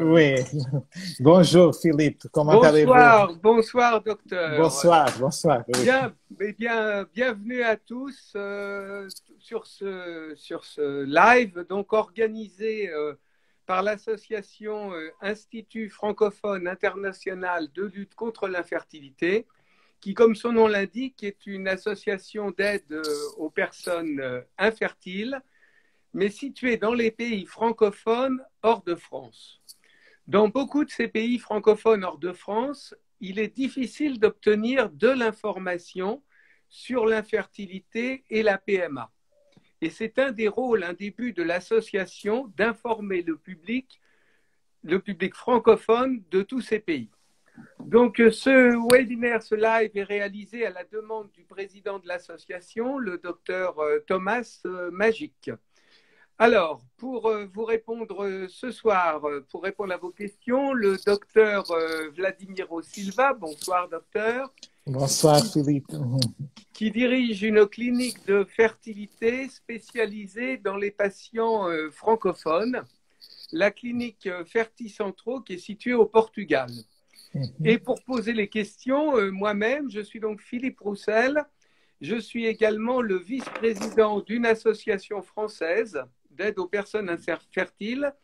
Oui. Bonjour Philippe, comment allez-vous? Bonsoir, bonsoir docteur. Bonsoir, bonsoir. Bien, bien, bienvenue à tous euh, sur, ce, sur ce live, donc organisé euh, par l'association euh, Institut francophone international de lutte contre l'infertilité, qui, comme son nom l'indique, est une association d'aide aux personnes infertiles, mais située dans les pays francophones hors de France. Dans beaucoup de ces pays francophones hors de France, il est difficile d'obtenir de l'information sur l'infertilité et la PMA. Et c'est un des rôles, un des buts de l'association d'informer le public, le public francophone de tous ces pays. Donc ce webinaire, ce live est réalisé à la demande du président de l'association, le docteur euh, Thomas euh, Magic. Alors, pour euh, vous répondre euh, ce soir, euh, pour répondre à vos questions, le docteur Vladimiro Silva, bonsoir docteur. Bonsoir Philippe. Qui dirige une clinique de fertilité spécialisée dans les patients francophones, la clinique Ferticentro qui est située au Portugal. Mhm. Et pour poser les questions, moi-même, je suis donc Philippe Roussel. Je suis également le vice-président d'une association française d'aide aux personnes infertiles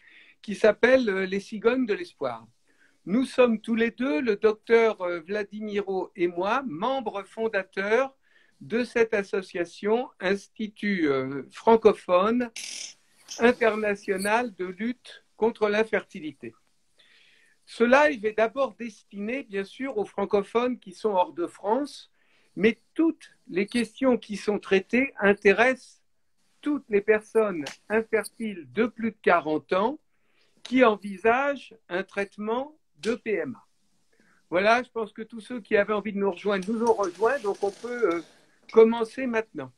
qui s'appelle euh, Les Cigognes de l'Espoir. Nous sommes tous les deux, le docteur euh, Vladimiro et moi, membres fondateurs de cette association, Institut euh, francophone international de lutte contre l'infertilité. Ce live est d'abord destiné, bien sûr, aux francophones qui sont hors de France, mais toutes les questions qui sont traitées intéressent toutes les personnes infertiles de plus de 40 ans qui envisagent un traitement de PMA. Voilà, je pense que tous ceux qui avaient envie de nous rejoindre nous ont rejoints, donc on peut euh, commencer maintenant.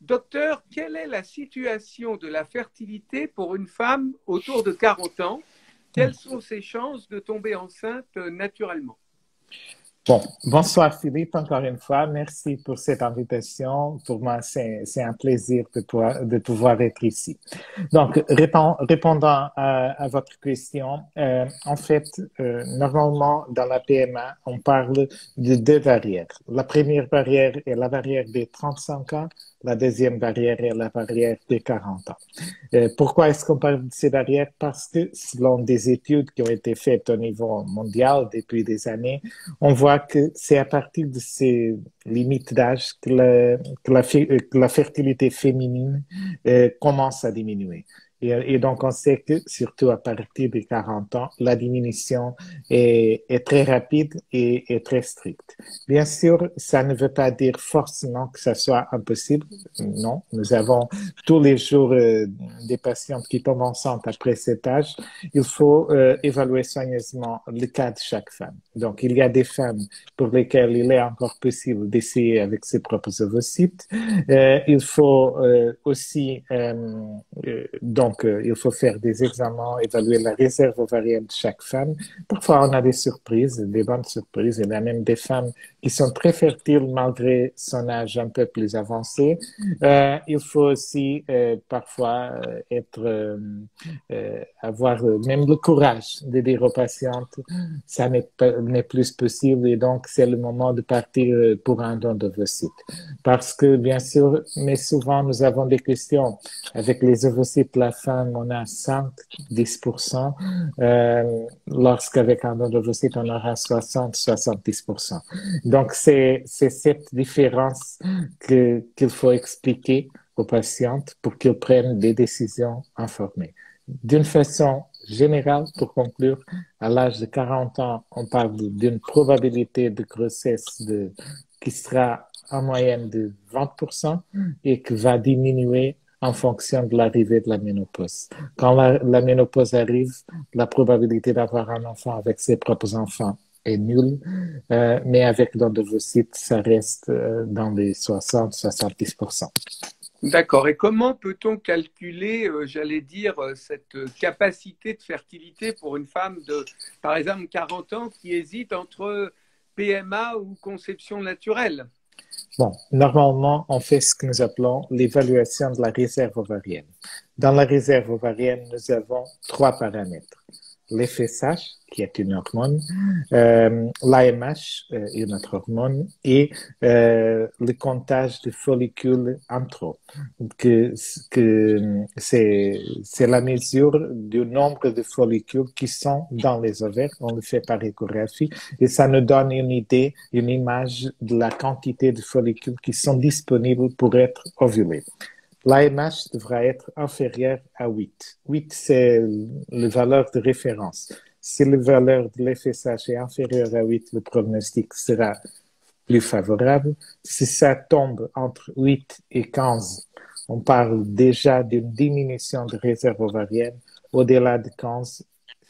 Docteur, quelle est la situation de la fertilité pour une femme autour de 40 ans? Quelles sont ses chances de tomber enceinte euh, naturellement? Bon, bonsoir Philippe, encore une fois. Merci pour cette invitation. Pour moi, c'est un plaisir de pouvoir, de pouvoir être ici. Donc, répondant à, votre question, euh, en fait, euh, normalement, dans la PMA, on parle de deux barrières. La première barrière est la barrière des 35 ans la deuxième barrière est la barrière des 40 ans. Euh, pourquoi est-ce qu'on parle de ces barrières? Parce que selon des études qui ont été faites au niveau mondial depuis des années, on voit que c'est à partir de ces limites d'âge que, la, que la, fertilité féminine euh, commence à diminuer. Et, donc, on sait que, surtout à partir des 40 ans, la diminution est, est très rapide et, et, très stricte. Bien sûr, ça ne veut pas dire forcément que ça soit impossible. Non, nous avons tous les jours euh, des patientes qui tombent enceintes après cet âge. Il faut euh, évaluer soigneusement le cas de chaque femme. Donc, il y a des femmes pour lesquelles il est encore possible d'essayer avec ses propres ovocytes. Euh, il faut aussi donc donc, euh, il faut faire des examens, évaluer la réserve ovarienne de chaque femme. Parfois, on a des surprises, des bonnes surprises. Il y a même des femmes qui sont très fertiles malgré son âge un peu plus avancé. Euh, il faut aussi euh, parfois être, avoir même le courage de dire aux patientes, ça n'est plus possible et donc c'est le moment de partir pour un don d'ovocytes. Parce que, bien sûr, mais souvent, nous avons des questions avec les ovocytes, la femme, on a 5-10%, euh, lorsqu'avec un d'ovocytes, on aura 60-70%. Donc, c'est cette différence qu'il faut expliquer aux patientes pour qu'ils prennent des décisions informées. D'une façon générale, pour conclure, à l'âge de 40 ans, on parle d'une probabilité de grossesse qui sera en moyenne de 20% et qui va diminuer en fonction de l'arrivée de la ménopause. Quand la, ménopause arrive, la probabilité d'avoir un enfant avec ses propres enfants est nulle, euh, mais avec don d'ovocytes, ça reste euh, dans les 60-70%. D'accord. Et comment peut-on calculer, euh, j'allais dire, cette capacité de fertilité pour une femme de, par exemple, 40 ans qui hésite entre PMA ou conception naturelle? Bon, normalement, on fait ce que nous appelons l'évaluation de la réserve ovarienne. Dans la réserve ovarienne, nous avons trois paramètres. l'FSH, qui est une hormone, euh, l'AMH, euh, une autre hormone, et euh, le comptage de follicules antro, que, que c'est, c'est la mesure du nombre de follicules qui sont dans les ovaires. On le fait par échographie. Et ça nous donne une idée, une image de la quantité de follicules qui sont disponibles pour être ovulés l'AMH devra être inférieur à 8. 8, c'est la valeur de référence. Si la valeur de l'FSH est inférieure à 8, le pronostic sera plus favorable. Si ça tombe entre 8 et 15, on parle déjà d'une diminution de réserve ovarienne. Au-delà de 15,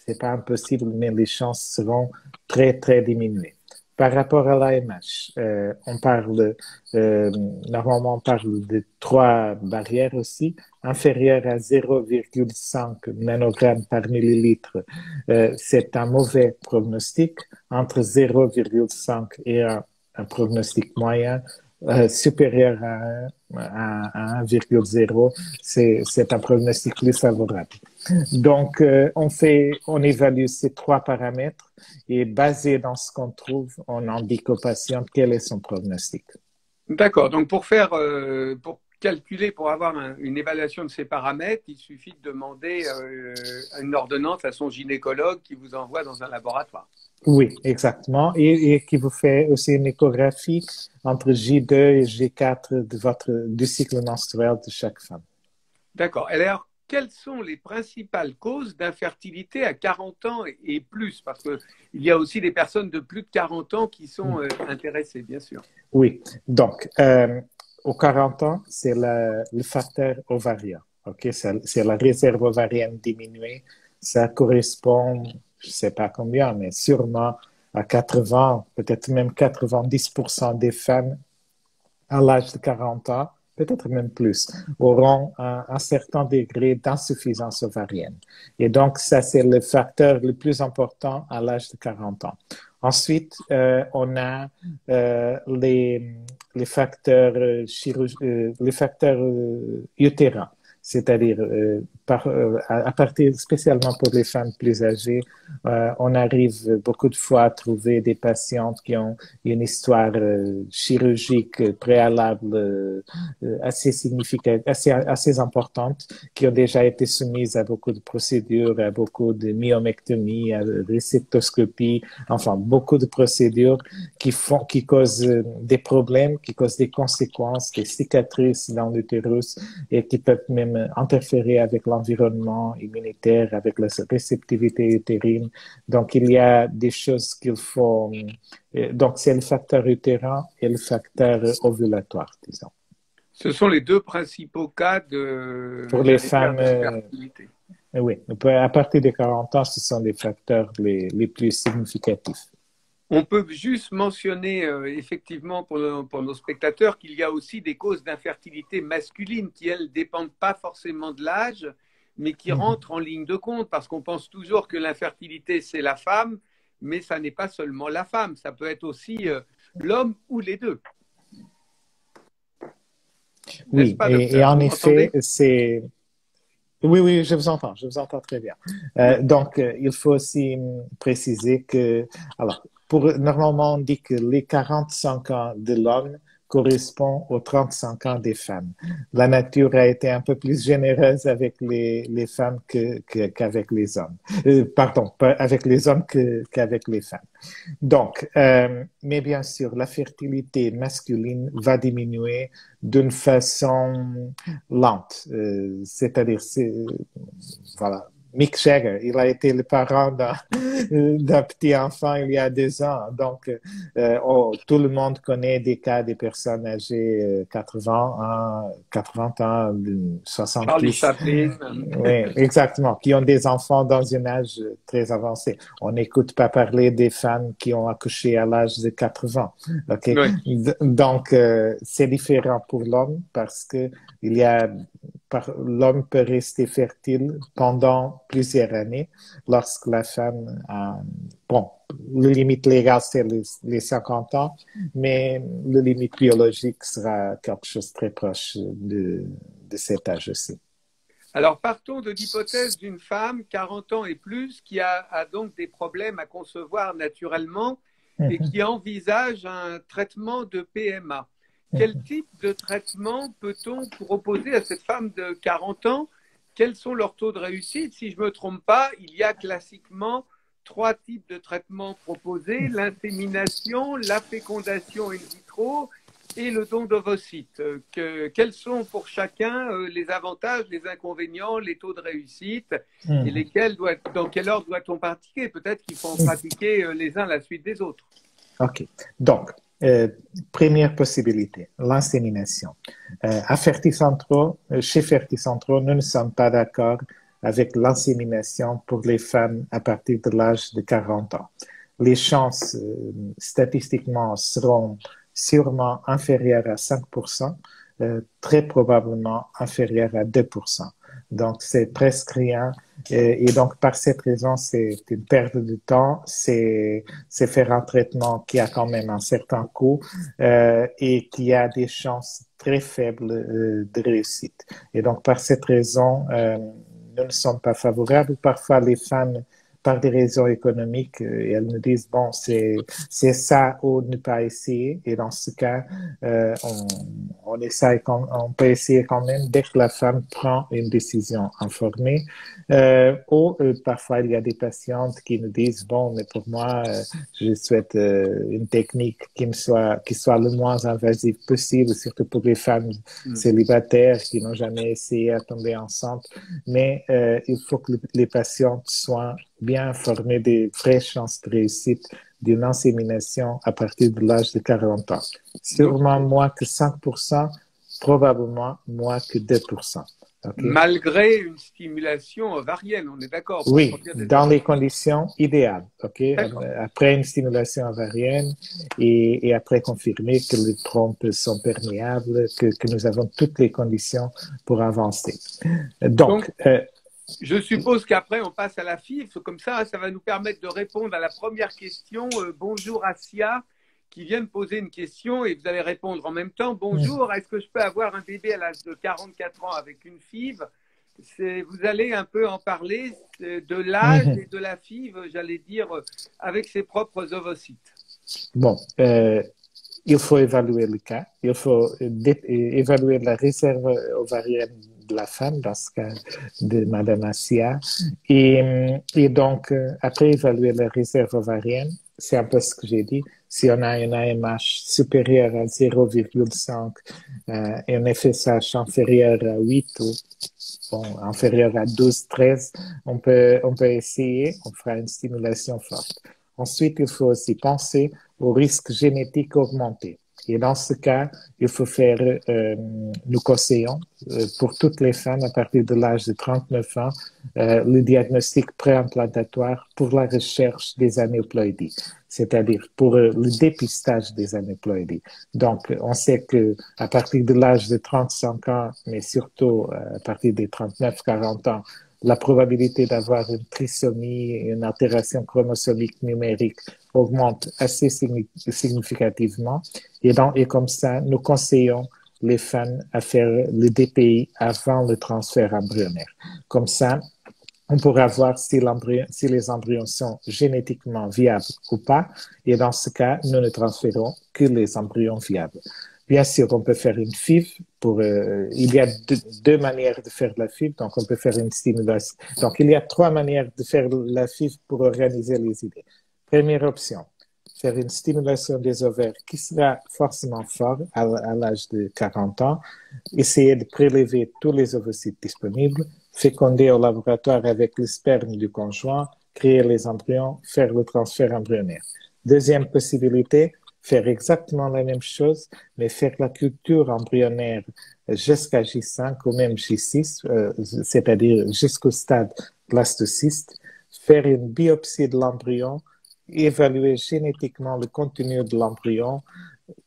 c'est pas impossible, mais les chances seront très, très diminuées. Par rapport à l'AMH, euh, on parle, euh, normalement, on parle de trois barrières aussi, inférieures à 0,5 nanogrammes par millilitre. Euh, c'est un mauvais pronostic. Entre 0,5 et un, prognostic moyen, euh, supérieur à, à, 1,0, c'est un pronostic plus favorable. Donc, euh, on fait, on évalue ces trois paramètres et basé dans ce qu'on trouve, on indique au patient quel est son pronostic? D'accord. Donc, pour faire, euh, pour calculer, pour avoir une évaluation de ces paramètres, il suffit de demander une ordonnance à son gynécologue qui vous envoie dans un laboratoire. Oui, exactement. Et, qui vous fait aussi une échographie entre J2 et J4 de votre, du cycle menstruel de chaque femme. D'accord. Alors, quelles sont les principales causes d'infertilité à 40 ans et plus? Parce qu'il y a aussi des personnes de plus de 40 ans qui sont mm. euh, intéressées, bien sûr. Oui. Donc, euh, aux 40 ans, c'est le facteur ovarien. OK? C'est la réserve ovarienne diminuée. Ça correspond je ne sais pas combien, mais sûrement à 80, peut-être même 90% des femmes à l'âge de 40 ans, peut-être même plus, auront un, certain degré d'insuffisance ovarienne. Et donc, ça, c'est le facteur le plus important à l'âge de 40 ans. Ensuite, euh, on a euh, les, les facteurs, euh, euh les facteurs euh, utérins c'est-à-dire euh, euh, à, partir spécialement pour les femmes plus âgées, euh, on arrive beaucoup de fois à trouver des patientes qui ont une histoire chirurgique préalable assez significative, assez, importante, qui ont déjà été soumises à beaucoup de procédures, à beaucoup de myomectomie, à réceptoscopie, enfin beaucoup de procédures qui font, qui causent des problèmes, qui causent des conséquences, des cicatrices dans l'utérus et qui peuvent même interférer avec l'environnement immunitaire, avec la réceptivité utérine. Donc, il y a des choses qu'il faut. Euh, donc, c'est le facteur utérin et le facteur ovulatoire, disons. Ce sont les deux principaux cas de. Pour les femmes. Oui, à partir de 40 ans, ce sont les facteurs les, les plus significatifs. On peut juste mentionner euh, effectivement pour, nos spectateurs qu'il y a aussi des causes d'infertilité masculine qui, elles, ne dépendent pas forcément de l'âge, mais qui mhm. rentrent en ligne de compte parce qu'on pense toujours que l'infertilité, c'est la femme, mais ça n'est pas seulement la femme, ça peut être aussi euh, l'homme ou les deux. Oui, et, en effet, c'est... Oui, oui, je vous entends, je vous entends très bien. Euh, donc, il faut aussi préciser que, alors, pour, normalement, on dit que les 45 ans de l'homme correspond aux 35 ans des femmes. La nature a été un peu plus généreuse avec les, les femmes que, qu'avec les hommes. Euh, pardon, avec les hommes qu'avec les femmes. Donc, euh, mais bien sûr, la fertilité masculine va diminuer d'une façon lente. Euh, c'est-à-dire, c'est, voilà, Mick Jagger. Il a été le parent d'un petit enfant il y a deux ans. Donc, euh, oh, tout le monde connaît des cas de personnes âgées 80 ans, 80 ans, 60 ans. Oui, exactement, qui ont des enfants dans un âge très avancé. On n'écoute pas parler des femmes qui ont accouché à l'âge de 80. Okay? Donc, euh, c'est différent pour l'homme parce que il y a l'homme peut rester fertile pendant plusieurs années lorsque la femme a, bon, le limite légal c'est les, 50 ans, mais le limite biologique sera quelque chose très proche de, de cet âge aussi. Alors, partons de l'hypothèse d'une femme, 40 ans et plus, qui a, donc des problèmes à concevoir naturellement et mhm. qui envisage un traitement de PMA. Quel type de traitement peut-on proposer à cette femme de 40 ans? Quels sont leurs taux de réussite? Si je ne me trompe pas, il y a classiquement trois types de traitements proposés, l'insémination, la fécondation in vitro et le don d'ovocytes. Que, quels sont pour chacun euh, les avantages, les inconvénients, les taux de réussite hmm. et lesquels doit, dans quel ordre doit-on pratiquer? Peut-être qu'il faut en pratiquer euh, les uns à la suite des autres. OK. Donc, euh, première possibilité, l'insémination. Euh, à Ferticentro, chez Ferticentro, nous ne sommes pas d'accord avec l'insémination pour les femmes à partir de l'âge de 40 ans. Les chances statistiquement seront sûrement inférieur à 5%, euh, très probablement inférieur à 2%. Donc, c'est presque rien. Et, donc, par cette raison, c'est une perte de temps. C'est faire un traitement qui a quand même un certain coût euh, et qui a des chances très faibles euh, de réussite. Et donc, par cette raison, euh, nous ne sommes pas favorables. Parfois, les femmes par des raisons économiques euh, et elles nous disent bon c'est c'est ça ou ne pas essayer. Et dans ce cas euh, on, on essaie on peut essayer quand même dès que la femme prend une décision informée. Euh, ou euh, parfois il y a des patientes qui nous disent bon mais pour moi euh, je souhaite une technique qui me soit qui soit le moins invasive possible surtout pour les femmes mm. célibataires qui n'ont jamais essayé à tomber enceinte. Mais il faut que les patientes soient bien informé des vraies chances de réussite d'une insémination à partir de l'âge de 40 ans. Sûrement moins que 5%, probablement moins que 2%. Malgré une stimulation ovarienne, on est d'accord Oui, dans les conditions idéales. ok? Après une stimulation ovarienne et, et, après confirmer que les trompes sont perméables, que, que, nous avons toutes les conditions pour avancer. Donc, euh, je suppose qu'après, on passe à la FIF. Comme ça, ça va nous permettre de répondre à la première question. Euh, bonjour Asia, qui vient de poser une question et vous allez répondre en même temps. Bonjour, est-ce que je peux avoir un bébé à l'âge de 44 ans avec une FIV Vous allez un peu en parler de l'âge et de la FIV, j'allais dire, avec ses propres ovocytes. Bon, euh, il faut évaluer le cas. Il faut évaluer la réserve ovarienne de la femme, dans ce cas de Madame Assia. Et, donc, euh, après évaluer la réserve ovarienne, c'est un peu ce que j'ai dit. Si on a un AMH supérieur à 0,5 euh, et un FSH inférieur à 8 ou bon, inférieur à 12, 13, on peut, on peut essayer, on fera une stimulation forte. Ensuite, il faut aussi penser au risque génétique augmenté. Et dans ce cas, il faut faire, euh, nous conseillons euh, pour toutes les femmes à partir de l'âge de 39 ans, euh, le diagnostic préimplantatoire pour la recherche des anéuploïdies, c'est-à-dire pour euh, le dépistage des anéuploïdies. Donc, on sait que à partir de l'âge de 35 ans, mais surtout euh, à partir des 39-40 ans, la probabilité d'avoir une trisomie, une altération chromosomique numérique augmente assez significativement. Et, donc, et comme ça, nous conseillons les femmes à faire le DPI avant le transfert embryonnaire. Comme ça, on pourra voir si, si les embryons sont génétiquement viables ou pas. Et dans ce cas, nous ne transférons que les embryons viables. Bien sûr, on peut faire une FIV pour, euh, il y a deux, manières de faire la FIV, donc on peut faire une stimulation. Donc, il y a trois manières de faire la FIV pour organiser les idées. Première option, faire une stimulation des ovaires qui sera forcément fort à, à l'âge de 40 ans, essayer de prélever tous les ovocytes disponibles, féconder au laboratoire avec le sperme du conjoint, créer les embryons, faire le transfert embryonnaire. Deuxième possibilité, faire exactement la même chose, mais faire la culture embryonnaire jusqu'à J5 ou même J6, euh, c'est-à-dire jusqu'au stade blastocyste, faire une biopsie de l'embryon, évaluer génétiquement le contenu de l'embryon,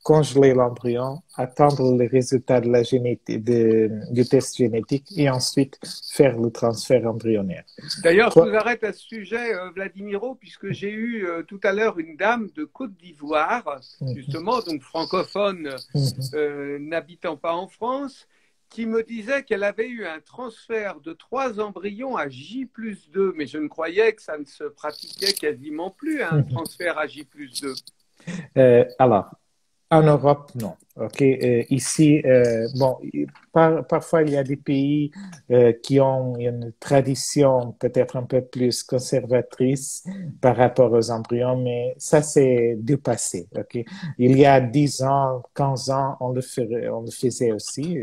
congeler l'embryon, attendre les résultats de la génétique, du test génétique et ensuite faire le transfert embryonnaire. D'ailleurs, je vous arrête à ce sujet, euh, Vladimiro, puisque j'ai eu euh, tout à l'heure une dame de Côte d'Ivoire, mhm. justement, donc francophone, mhm. euh, n'habitant pas en France, qui me disait qu'elle avait eu un transfert de trois embryons à J plus 2, mais je ne croyais que ça ne se pratiquait quasiment plus, un transfert à J plus 2. Euh, alors, en Europe, non. Ok, euh, ici, euh, bon, parfois il y a des pays euh, qui ont une tradition peut-être un peu plus conservatrice par rapport aux embryons, mais ça c'est du passé. Ok, il y a 10 ans, 15 ans, on le, ferait, on le faisait aussi.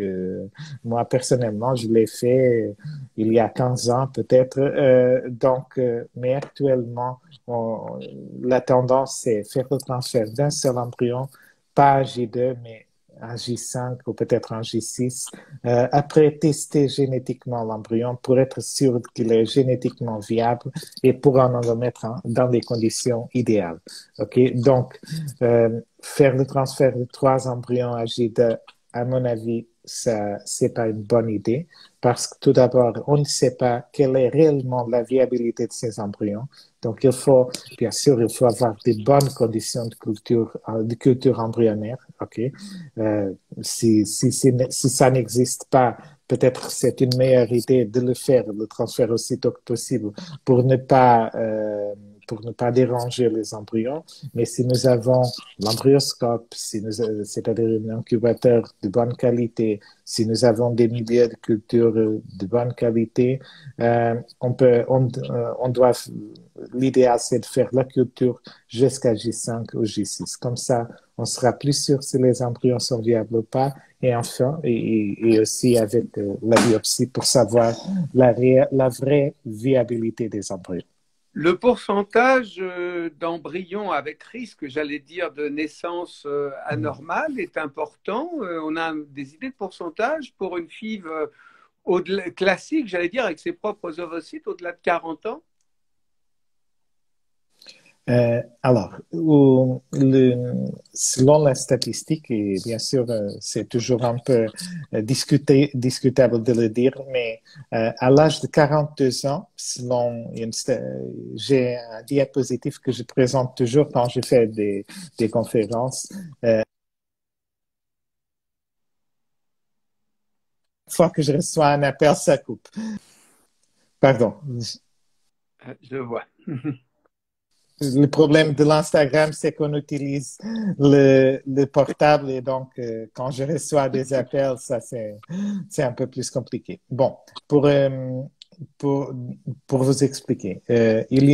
moi personnellement, je l'ai fait il y a 15 ans peut-être. donc, mais actuellement, la tendance c'est faire le transfert d'un seul embryon pas J2, mais un J5 ou peut-être un J6, euh, après tester génétiquement l'embryon pour être sûr qu'il est génétiquement viable et pour en le mettre dans les conditions idéales. OK? Donc, euh, faire le transfert de trois embryons à J2, à mon avis, ça, c'est pas une bonne idée parce que tout d'abord, on ne sait pas quelle est réellement la viabilité de ces embryons. Donc, il faut, bien sûr, il faut avoir des bonnes conditions de culture, euh, de culture embryonnaire, ok? Euh, si, si, si, si ça n'existe pas, peut-être c'est une meilleure idée de le faire, le transfert aussitôt que possible pour ne pas, euh, pour ne pas déranger les embryons. Mais si nous avons l'embryoscope, si c'est-à-dire un incubateur de bonne qualité, si nous avons des milieux de culture de bonne qualité, euh, on peut, on, euh, on doit, l'idéal c'est de faire la culture jusqu'à J5 ou J6. Comme ça, on sera plus sûr si les embryons sont viables ou pas. Et enfin, et, aussi avec euh, la biopsie pour savoir la vraie viabilité des embryons. Le pourcentage euh, d'embryons avec risque, j'allais dire, de naissance euh, anormale est important. Euh, on a des idées de pourcentage pour une FIV classique, j'allais dire, avec ses propres ovocytes au-delà de 40 ans euh, alors, selon la statistique, et bien sûr, euh, c'est toujours un peu euh, discutable de le dire, mais à l'âge de 42 ans, selon j'ai un diapositive que je présente toujours quand je fais des, des conférences. Euh, fois que je reçois un appel, ça coupe. Pardon. Je vois. le problème de l'Instagram, c'est qu'on utilise le, le, portable et donc euh, quand je reçois des appels, ça c'est un peu plus compliqué. Bon, pour euh, vous expliquer, euh, il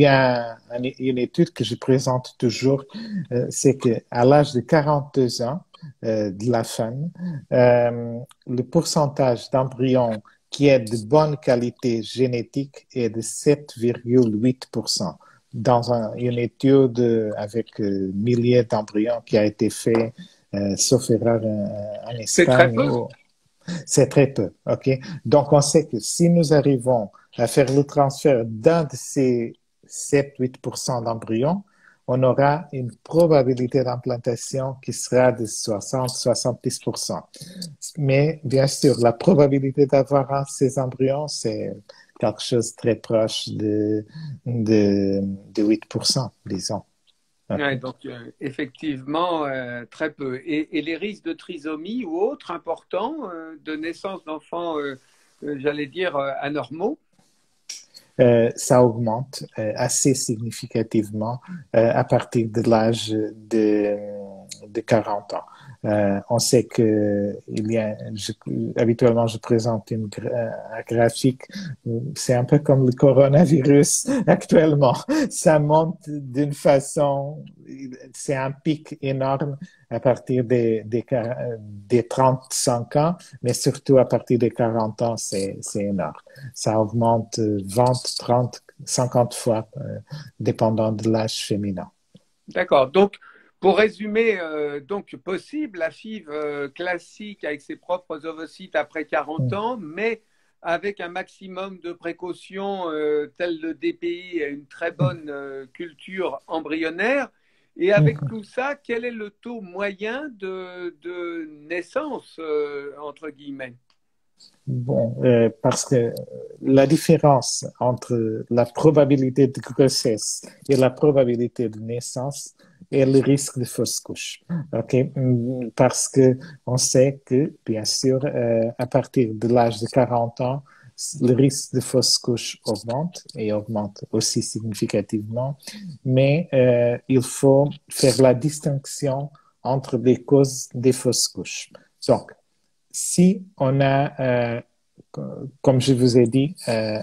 y a, une étude que je présente toujours, c'est que à l'âge de 42 ans de la femme, le pourcentage d'embryons qui est de bonne qualité génétique est de 7,8 dans un, une étude avec euh, milliers d'embryons qui a été fait, euh, sauf erreur, en Espagne. C'est très peu. C'est très peu, OK? Donc, on sait que si nous arrivons à faire le transfert d'un de ces 7-8% d'embryons, on aura une probabilité d'implantation qui sera de 60-70% Mais bien sûr, la probabilité d'avoir ces embryons, c'est quelque chose de très proche de, de, de 8%, disons. donc, euh, effectivement, euh, très peu. Et, et, les risques de trisomie ou autres importants euh, de naissance d'enfants, j'allais dire, anormaux? Ça augmente assez significativement à partir de l'âge de, de 40 ans. Euh, on sait que a, habituellement, je présente un graphique. C'est un peu comme le coronavirus actuellement. Ça monte d'une façon, c'est un pic énorme à partir des 35 ans, mais surtout à partir des 40 ans, c'est énorme. Ça augmente 20, 30, 50 fois, euh, dépendant de l'âge féminin. D'accord. Donc, pour résumer, euh, donc possible la FIV euh, classique avec ses propres ovocytes après 40 mm. ans, mais avec un maximum de précautions euh, tel le DPI et une très bonne euh, culture embryonnaire. Et avec mm. tout ça, quel est le taux moyen de, de naissance, entre guillemets? Bon, parce que la différence entre la probabilité de grossesse et la probabilité de naissance est le risque de fausse couche. OK? Parce que on sait que, bien sûr, euh, à partir de l'âge de 40 ans, le risque de fausse couche augmente et augmente aussi significativement, mais euh, il faut faire la distinction entre les causes des fausses couches. Donc, si on a, euh, comme je vous ai dit, euh,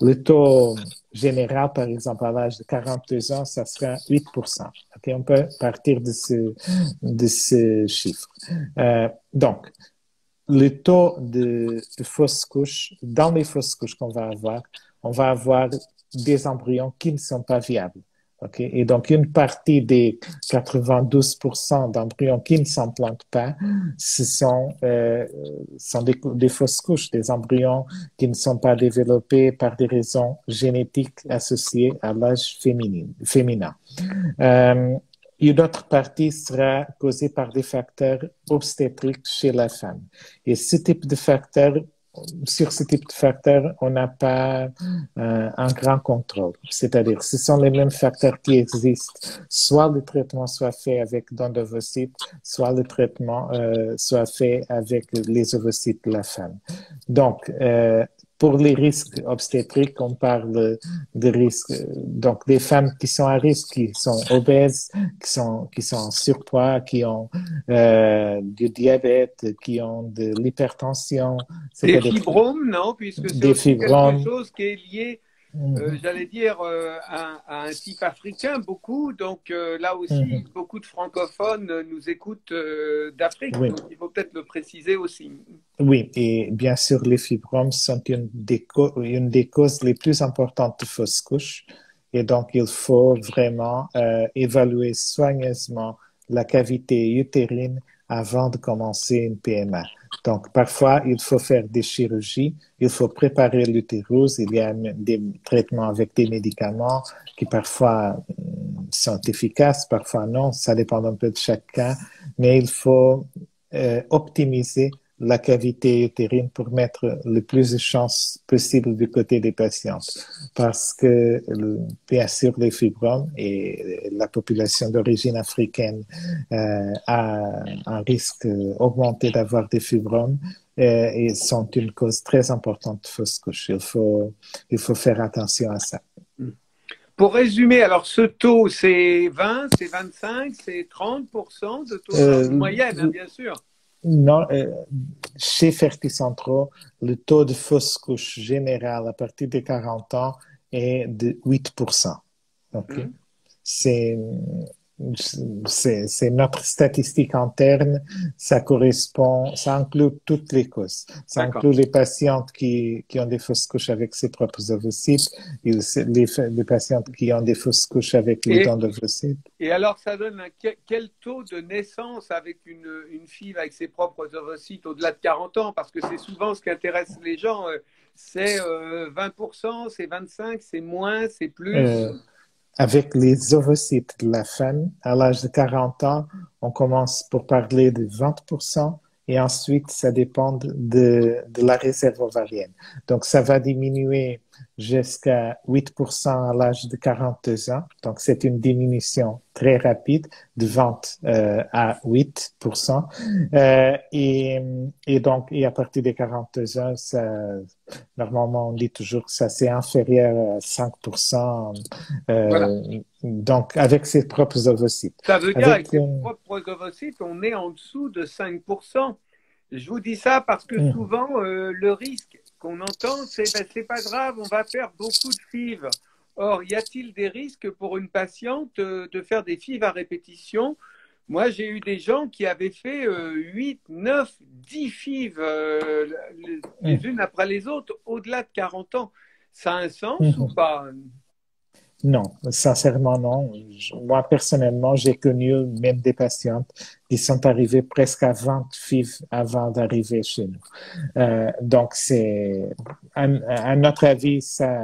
le taux général, par exemple, à l'âge de 42 ans, ça sera 8% okay? On peut partir de ce, de ce chiffre. Euh, donc, le taux de, de fausses couches, dans les fausses couches qu'on va avoir, on va avoir des embryons qui ne sont pas viables. Okay? Et donc, une partie des 92% d'embryons qui ne s'implantent pas, ce sont, euh, sont des, des, fausses couches, des embryons qui ne sont pas développés par des raisons génétiques associées à l'âge féminin. Euh, une autre partie sera causée par des facteurs obstétriques chez la femme. Et ce type de facteurs sur ce type de facteurs, on n'a pas euh, un grand contrôle. C'est-à-dire, ce sont les mêmes facteurs qui existent. Soit le traitement soit fait avec don d'ovocytes, soit le traitement euh, soit fait avec les ovocytes de la femme. Donc, euh, pour les risques obstétriques, on parle de risques, donc des femmes qui sont à risque, qui sont obèses, qui sont, qui sont en surpoids, qui ont euh, du diabète, qui ont de l'hypertension. Des fibromes, non, puisque c'est quelque chose qui est lié. Euh, j'allais dire, euh, à, un type africain, beaucoup. Donc euh, là aussi, mhm. beaucoup de francophones nous écoutent d'Afrique. Donc il faut peut-être le préciser aussi. Oui, et bien sûr, les fibromes sont une des, une des causes les plus importantes de fausses couches. Et donc, il faut vraiment évaluer soigneusement la cavité utérine avant de commencer une PMA. Donc, parfois, il faut faire des chirurgies, il faut préparer l'utérus, il y a des traitements avec des médicaments qui parfois mm, sont efficaces, parfois non, ça dépend un peu de cas, mais il faut euh, optimiser la cavité utérine pour mettre le plus de chances possible du côté des patientes. Parce que, bien sûr, les fibromes et la population d'origine africaine euh, a un risque augmenté d'avoir des fibromes euh, et sont une cause très importante de fausse couche. Il faut, il faut faire attention à ça. Pour résumer, alors ce taux, c'est 20, c'est 25, c'est 30% de taux euh, moyenne, hein, bien sûr. Non, euh, chez Ferticentre, le taux de fausse couche général à partir de 40 ans est de 8%. Okay? Mm. C'est c'est notre statistique interne, ça correspond, ça inclut toutes les causes. Ça inclut les patientes qui, qui ont des fausses couches avec ses propres ovocytes, et les, les patientes qui ont des fausses couches avec les dents d'ovocytes. Et alors, ça donne quel taux de naissance avec une, une fille avec ses propres ovocytes au-delà de 40 ans? Parce que c'est souvent ce qui intéresse les gens. Euh, c'est 20%, euh, c'est 25%, c'est moins, c'est plus. Euh, avec les ovocytes de la femme, à l'âge de 40 ans, on commence pour parler de 20% et ensuite ça dépend de, la réserve ovarienne. Donc ça va diminuer jusqu'à 8% à l'âge de 42 ans. Donc c'est une diminution très rapide de 20 euh, à 8%. Euh, et, et donc, et à partir des 42 ans, ça, normalement, on dit toujours que ça c'est inférieur à 5%. Euh, Donc, avec ses propres ovocytes. Ça veut dire avec, ses propres ovocytes, on est en dessous de 5%. Je vous dis ça parce que mm. souvent, le risque qu'on entend, c'est ben, c'est pas grave, on va faire beaucoup de FIV. Or, y a-t-il des risques pour une patiente euh, de faire des FIV à répétition? Moi, j'ai eu des gens qui avaient fait 8, 9, 10 FIV les mm. unes après les autres au-delà de 40 ans. Ça a un sens mm-hmm. ou pas? Non, sincèrement non. Moi, personnellement, j'ai connu même des patientes qui sont arrivées presque à 20 FIV avant d'arriver chez nous. Euh, donc, c'est, à, notre avis, ça,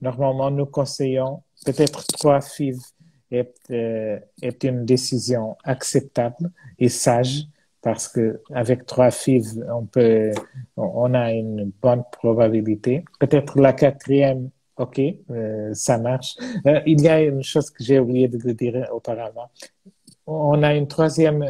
normalement, nous conseillons peut-être trois FIV est, euh, est une décision acceptable et sage parce que avec trois FIV, on peut, on a une bonne probabilité. Peut-être la quatrième OK, ça marche. il y a une chose que j'ai oublié de dire auparavant. On a une troisième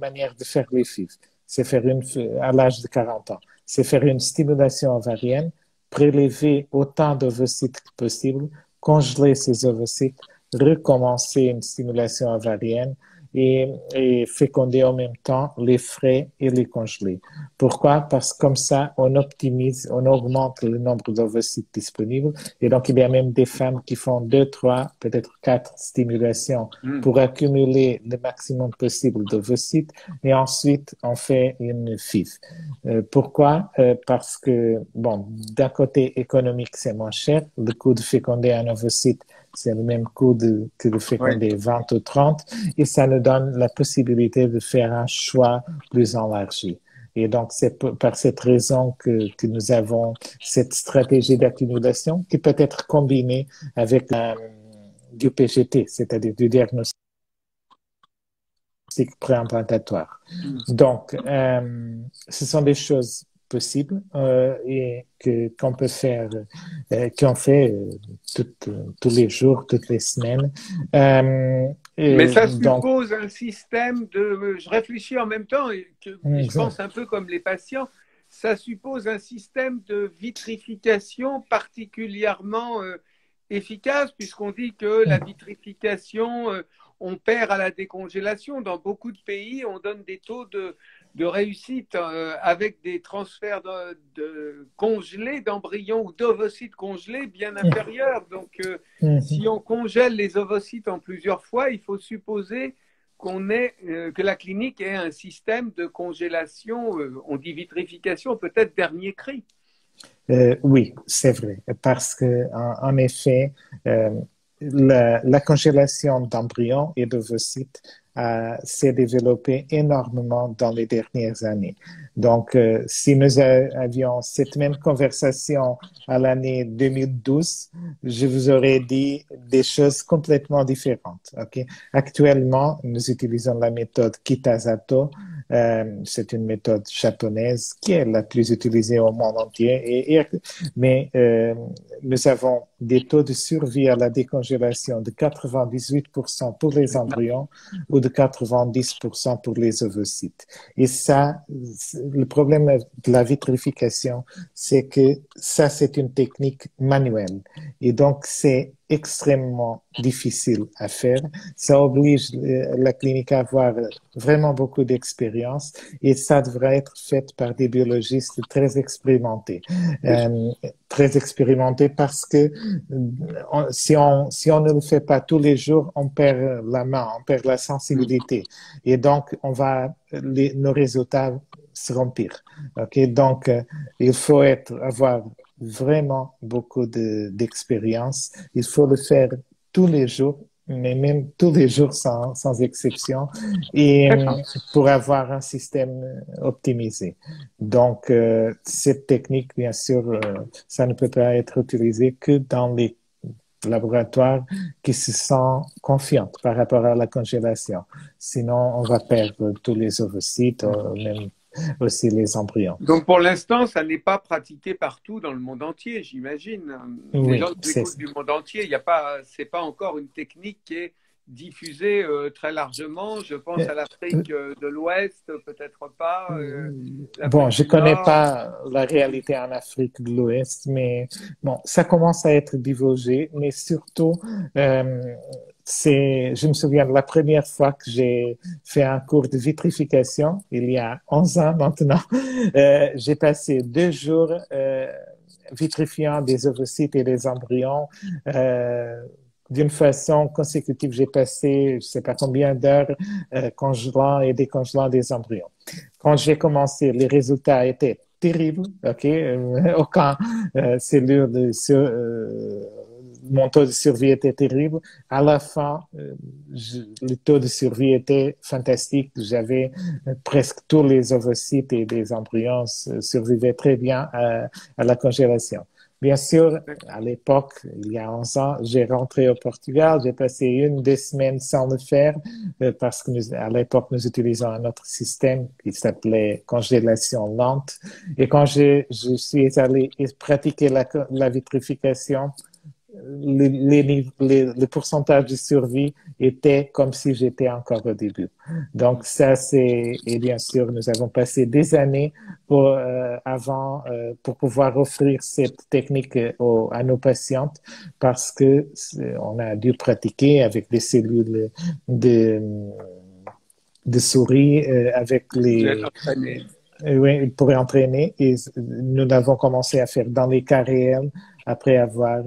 manière de faire les FIV. C'est faire une, à l'âge de 40 ans. C'est faire une stimulation ovarienne, prélever autant d'ovocytes que possible, congeler ces ovocytes, recommencer une stimulation ovarienne et, et, féconder en même temps les frais et les congelés. Pourquoi? Parce que comme ça, on optimise, on augmente le nombre d'ovocytes disponibles. Et donc, il y a même des femmes qui font deux, trois, peut-être quatre stimulations mm. pour accumuler le maximum possible d'ovocytes. Et ensuite, on fait une FIV. Euh, pourquoi? Euh, parce que, bon, d'un côté économique, c'est moins cher. Le coût de féconder un ovocyte c'est le même coût de, que le féconder 20 ou 30, et ça nous donne la possibilité de faire un choix plus élargi. Et donc, c'est par cette raison que, que, nous avons cette stratégie d'accumulation qui peut être combinée avec euh, du PGT, c'est-à-dire du diagnostic préimplantatoire. Mm. Donc, euh, ce sont des choses possible euh, et que qu'on peut faire, euh, qu'on fait euh, tous les jours, toutes les semaines. Mais ça suppose un système de. Je réfléchis en même temps et que je pense un peu comme les patients. Ça suppose un système de vitrification particulièrement efficace puisqu'on dit que la vitrification on perd à la décongélation. Dans beaucoup de pays, on donne des taux de, de réussite euh, avec des transferts de, congelés d'embryons ou d'ovocytes congelés bien inférieurs. Donc, euh, mhm. si on congèle les ovocytes en plusieurs fois, il faut supposer qu'on ait, euh, que la clinique ait un système de congélation, on dit vitrification, peut-être dernier cri. oui, c'est vrai, parce que en, effet, la, la, congélation d'embryons et d'ovocytes s'est développé énormément dans les dernières années. Donc, euh, si nous avions cette même conversation à l'année 2012, je vous aurais dit des choses complètement différentes. Okay? Actuellement, nous utilisons la méthode Kitazato. Euh, c'est une méthode japonaise qui est la plus utilisée au monde entier. Mais euh, nous avons des taux de survie à la décongélation de 98% pour les embryons ou de 90% pour les ovocytes. Et ça, le problème de la vitrification, c'est que ça, c'est une technique manuelle. Et donc, c'est extrêmement difficile à faire. Ça oblige euh, la clinique à avoir vraiment beaucoup d'expérience et ça devrait être fait par des biologistes très expérimentés. Euh, très expérimentés parce que euh, si on, si on ne le fait pas tous les jours, on perd la main, on perd la sensibilité. Et donc, on va, les, nos résultats seront pires. Ok, donc euh, il faut être avoir vraiment beaucoup d'expérience. il faut le faire tous les jours, mais même tous les jours sans, sans exception, et euh, pour avoir un système optimisé. Donc euh, cette technique, bien sûr, ça ne peut pas être utilisé que dans les laboratoires qui se sentent confiants par rapport à la congélation. Sinon, on va perdre tous les ovocytes, même aussi les embryons. Donc pour l'instant, ça n'est pas pratiqué partout dans le monde entier, j'imagine. les gens du monde entier, il n'y a pas, c'est pas encore une technique qui est diffusée euh, très largement. Je pense à l'Afrique euh, de l'Ouest, peut-être pas. Euh, bon, je connais pas la réalité en Afrique de l'Ouest, mais bon, ça commence à être divulgué, mais surtout c'est, je me souviens de la première fois que j'ai fait un cours de vitrification, il y a 11 ans maintenant. Euh, j'ai passé deux jours euh, vitrifiant des ovocytes et des embryons. Euh, d'une façon consécutive, j'ai passé, je sais pas combien d'heures, euh, congelant et décongelant des embryons. Quand j'ai commencé, les résultats étaient terribles, ok, aucun euh, cellule de, mon taux de survie était terrible. À la fin, euh, le taux de survie était fantastique. J'avais euh, presque tous les ovocytes et les embryons survivaient très bien à, la congélation. Bien sûr, à l'époque, il y a 11 ans, j'ai rentré au Portugal. J'ai passé une, deux semaines sans le faire euh, parce que nous, à l'époque, nous utilisons un autre système qui s'appelait congélation lente. Et quand je, suis allé pratiquer la vitrification, le pourcentage de survie était comme si j'étais encore au début. Donc ça, c'est et bien sûr, nous avons passé des années pour euh, avant euh, pour pouvoir offrir cette technique à nos patientes parce que on a dû pratiquer avec des cellules de de souris euh, avec les oui, pour entraîner et nous l'avons commencé à faire dans les cas réels après avoir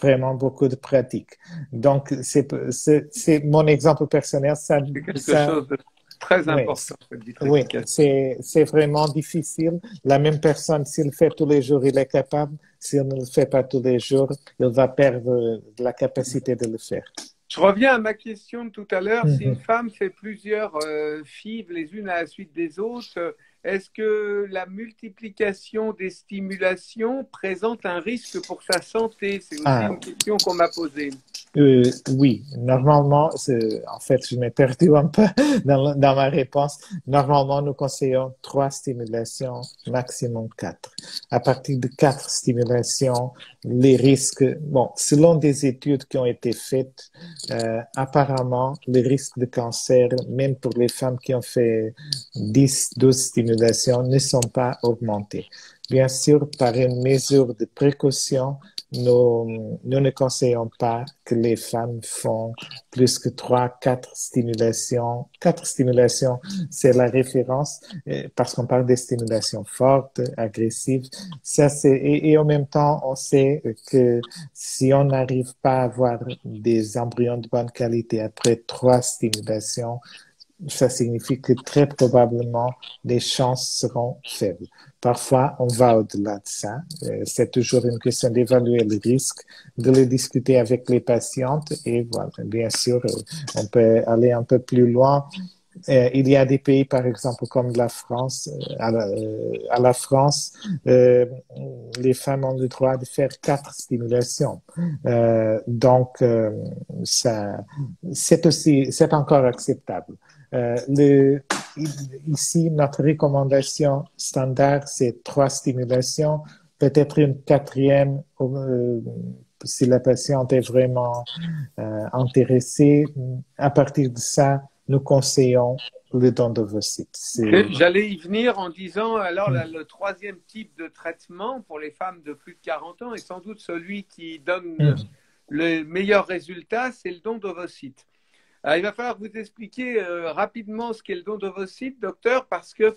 vraiment beaucoup de pratique. Donc, c'est mon exemple personnel. Ça, c'est quelque chose de très important. Oui, c'est vraiment difficile. La même personne, s'il le fait tous les jours, il est capable. S'il ne le fait pas tous les jours, il va perdre la capacité de le faire. Je reviens à ma question de tout à l'heure. Si une mhm. femme fait plusieurs euh, fives les unes à la suite des autres, est-ce que la multiplication des stimulations présente un risque pour sa santé? C'est aussi ah. une question qu'on m'a posée. Euh, oui, normalement, en fait, je m'ai perdu un peu dans, dans, ma réponse. Normalement, nous conseillons trois stimulations, maximum quatre. À partir de quatre stimulations, les risques, bon, selon des études qui ont été faites, euh, apparemment, les risques de cancer, même pour les femmes qui ont fait 10, 12 stimulations, ne sont pas augmentés. Bien sûr, par une mesure de précaution, nous, nous ne conseillons pas que les femmes font plus que trois, quatre stimulations. Quatre stimulations, c'est la référence euh, parce qu'on parle des stimulations fortes, agressives. Ça, c'est, et, et, en même temps, on sait que si on n'arrive pas à avoir des embryons de bonne qualité après trois stimulations, ça signifie que très probablement les chances seront faibles. Parfois, on va au-delà de ça. Euh, c'est toujours une question d'évaluer le risque, de le discuter avec les patientes et voilà, bien sûr, euh, on peut aller un peu plus loin. Euh, il y a des pays, par exemple, comme la France. À la, France, les femmes ont le droit de faire quatre stimulations. donc, ça, c'est aussi, c'est encore acceptable. Euh, le, ici, notre recommandation standard, c'est trois stimulations, peut-être une quatrième euh, si la patiente est vraiment euh, intéressée. À partir de ça, nous conseillons le don d'ovocytes. J'allais y venir en disant, alors le troisième type de traitement pour les femmes de plus de 40 ans est sans doute celui qui donne hmm. le meilleur résultat, c'est le don d'ovocytes. Euh, il va falloir vous expliquer euh, rapidement ce qu'est le don d'ovocytes, docteur, parce que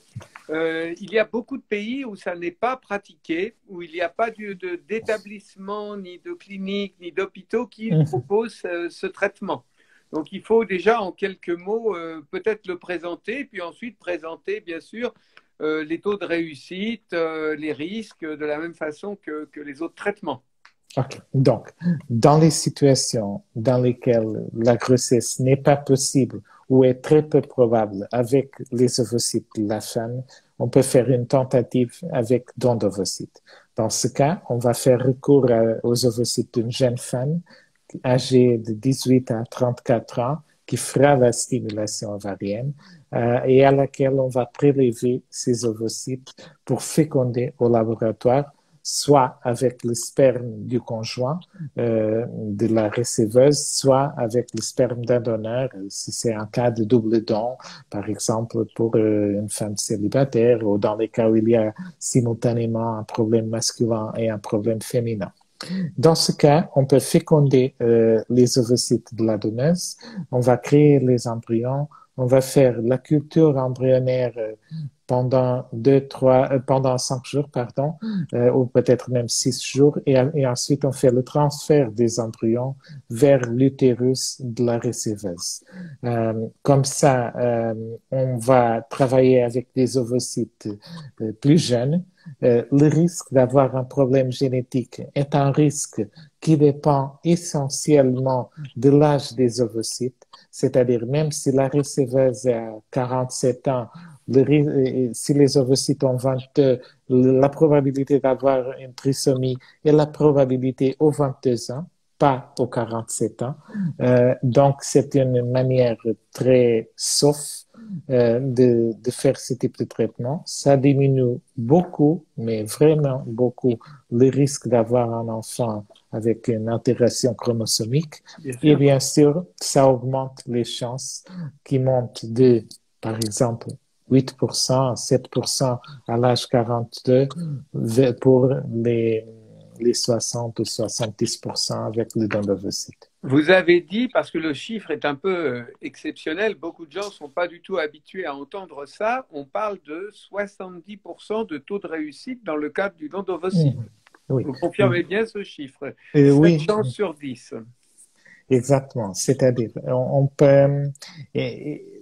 euh, il y a beaucoup de pays où ça n'est pas pratiqué, où il n'y a pas d'établissement, ni de clinique, ni d'hôpitaux qui mmh. proposent ce traitement. Donc il faut déjà en quelques mots peut-être le présenter, puis ensuite présenter bien sûr les taux de réussite, les risques de la même façon que les autres traitements. Donc, dans les situations dans lesquelles la grossesse n'est pas possible ou est très peu probable avec les ovocytes de la femme, on peut faire une tentative avec don d'ovocytes. Dans ce cas, on va faire recours aux ovocytes d'une jeune femme âgée de 18 à 34 ans qui fera la stimulation ovarienne euh, et à laquelle on va prélever ces ovocytes pour féconder au laboratoire soit avec le sperme du conjoint euh, de la receveuse, soit avec le sperme d'un donneur, si c'est un cas de double don, par exemple pour euh, une femme célibataire ou dans les cas où il y a simultanément un problème masculin et un problème féminin. Dans ce cas, on peut féconder euh, les ovocytes de la donneuse, on va créer les embryons, on va faire la culture embryonnaire euh, pendant deux, trois, euh, pendant cinq jours, pardon, euh, ou peut-être même six jours, et, ensuite on fait le transfert des embryons vers l'utérus de la receveuse. comme ça, on va travailler avec des ovocytes plus jeunes. le risque d'avoir un problème génétique est un risque qui dépend essentiellement de l'âge des ovocytes c'est-à-dire même si la receveuse a 47 ans, si les ovocytes ont 22, la probabilité d'avoir une trisomie est la probabilité aux 22 ans, pas aux 47 ans. Euh, donc, c'est une manière très sauf euh, de, de, faire ce type de traitement. Ça diminue beaucoup, mais vraiment beaucoup, le risque d'avoir un enfant avec une altération chromosomique. Et bien sûr, ça augmente les chances qui montent de, par exemple, 8%, 7% à l'âge 42 pour les, les 60 ou 70% avec le don d'ovocytes. Vous avez dit, parce que le chiffre est un peu euh, exceptionnel, beaucoup de gens ne sont pas du tout habitués à entendre ça, on parle de 70% de taux de réussite dans le cadre du don d'ovocytes. Mmh. Vous confirmez mmh. bien ce chiffre euh, Oui. chance sur 10. Exactement. C'est-à-dire, on, peut.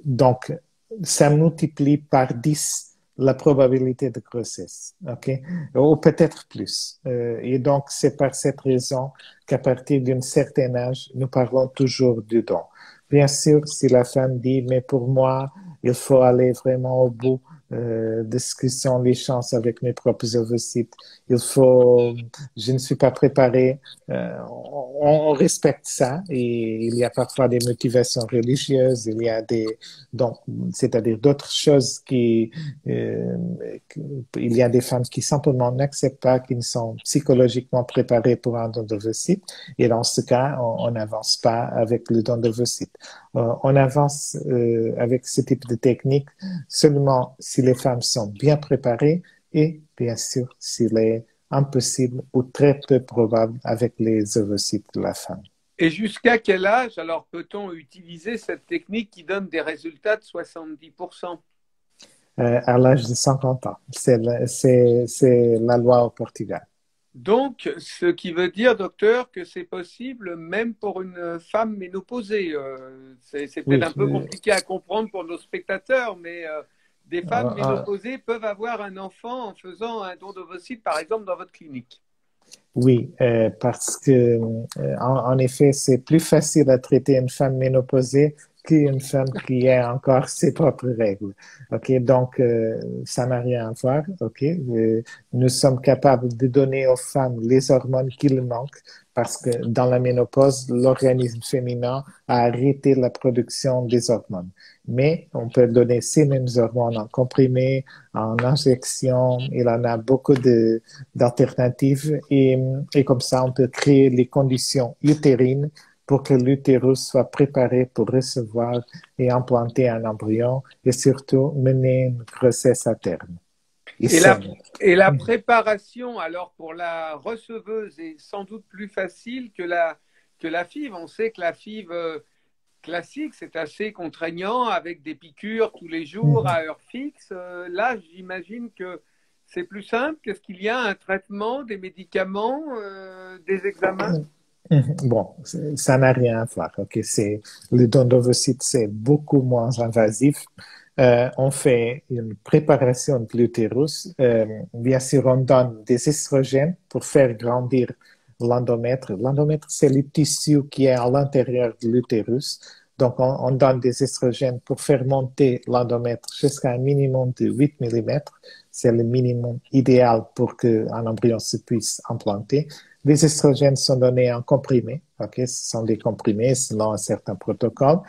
donc, ça multiplie par 10 la probabilité de grossesse, ok, ou peut-être plus. Euh, et donc, c'est par cette raison qu'à partir d'un certain âge, nous parlons toujours du don. Bien sûr, si la femme dit, mais pour moi, il faut aller vraiment au bout, euh, discussion les chances avec mes propres ovocytes. Il faut, je ne suis pas préparé. Euh, on, respecte ça et il y a parfois des motivations religieuses. Il y a des, donc, c'est-à-dire d'autres choses qui, euh, il y a des femmes qui simplement n'acceptent pas, qui ne sont psychologiquement préparées pour un don d'ovocytes. Et dans ce cas, on n'avance pas avec le don d'ovocytes. Euh, on avance euh, avec ce type de technique seulement si les femmes sont bien préparées et bien sûr s'il est impossible ou très peu probable avec les ovocytes de la femme. Et jusqu'à quel âge alors peut-on utiliser cette technique qui donne des résultats de 70% euh, À l'âge de 50 ans. C'est la loi au Portugal. Donc, ce qui veut dire, docteur, que c'est possible même pour une femme ménopausée. Euh, c'est peut-être un peu compliqué à comprendre pour nos spectateurs, mais euh, des femmes ah, ah. ménopausées peuvent avoir un enfant en faisant un don d'ovocytes, par exemple, dans votre clinique. Oui, euh, parce que en, effet, c'est plus facile à traiter une femme ménopausée qu'une femme qui a encore ses propres règles. OK, donc euh, ça n'a rien à voir. OK, euh, nous sommes capables de donner aux femmes les hormones qu'il manquent parce que dans la ménopause, l'organisme féminin a arrêté la production des hormones. Mais on peut donner ces mêmes hormones en comprimé, en injection. Il en a beaucoup d'alternatives et, et comme ça, on peut créer les conditions utérines pour que l'utérus soit préparé pour recevoir et implanter un embryon et surtout mener une grossesse à terme. Et, la, et la, préparation, alors pour la receveuse, est sans doute plus facile que la, que la FIV. On sait que la FIV euh, classique, c'est assez contraignant avec des piqûres tous les jours mhm. à heure fixe. Euh, là, j'imagine que c'est plus simple. Qu'est-ce qu'il y a Un traitement, des médicaments, euh, des examens? Bon, ça n'a rien à voir. Ok, c'est le don d'ovocytes, c'est beaucoup moins invasif. Euh, on fait une préparation de l'utérus. Euh, bien sûr, on donne des estrogènes pour faire grandir l'endomètre. L'endomètre, c'est le tissu qui est à l'intérieur de l'utérus. Donc, on, on, donne des estrogènes pour faire monter l'endomètre jusqu'à un minimum de 8 mm. C'est le minimum idéal pour qu'un embryon se puisse implanter. Les estrogènes sont donnés en comprimés, ok, ce sont des comprimés selon un certain protocole.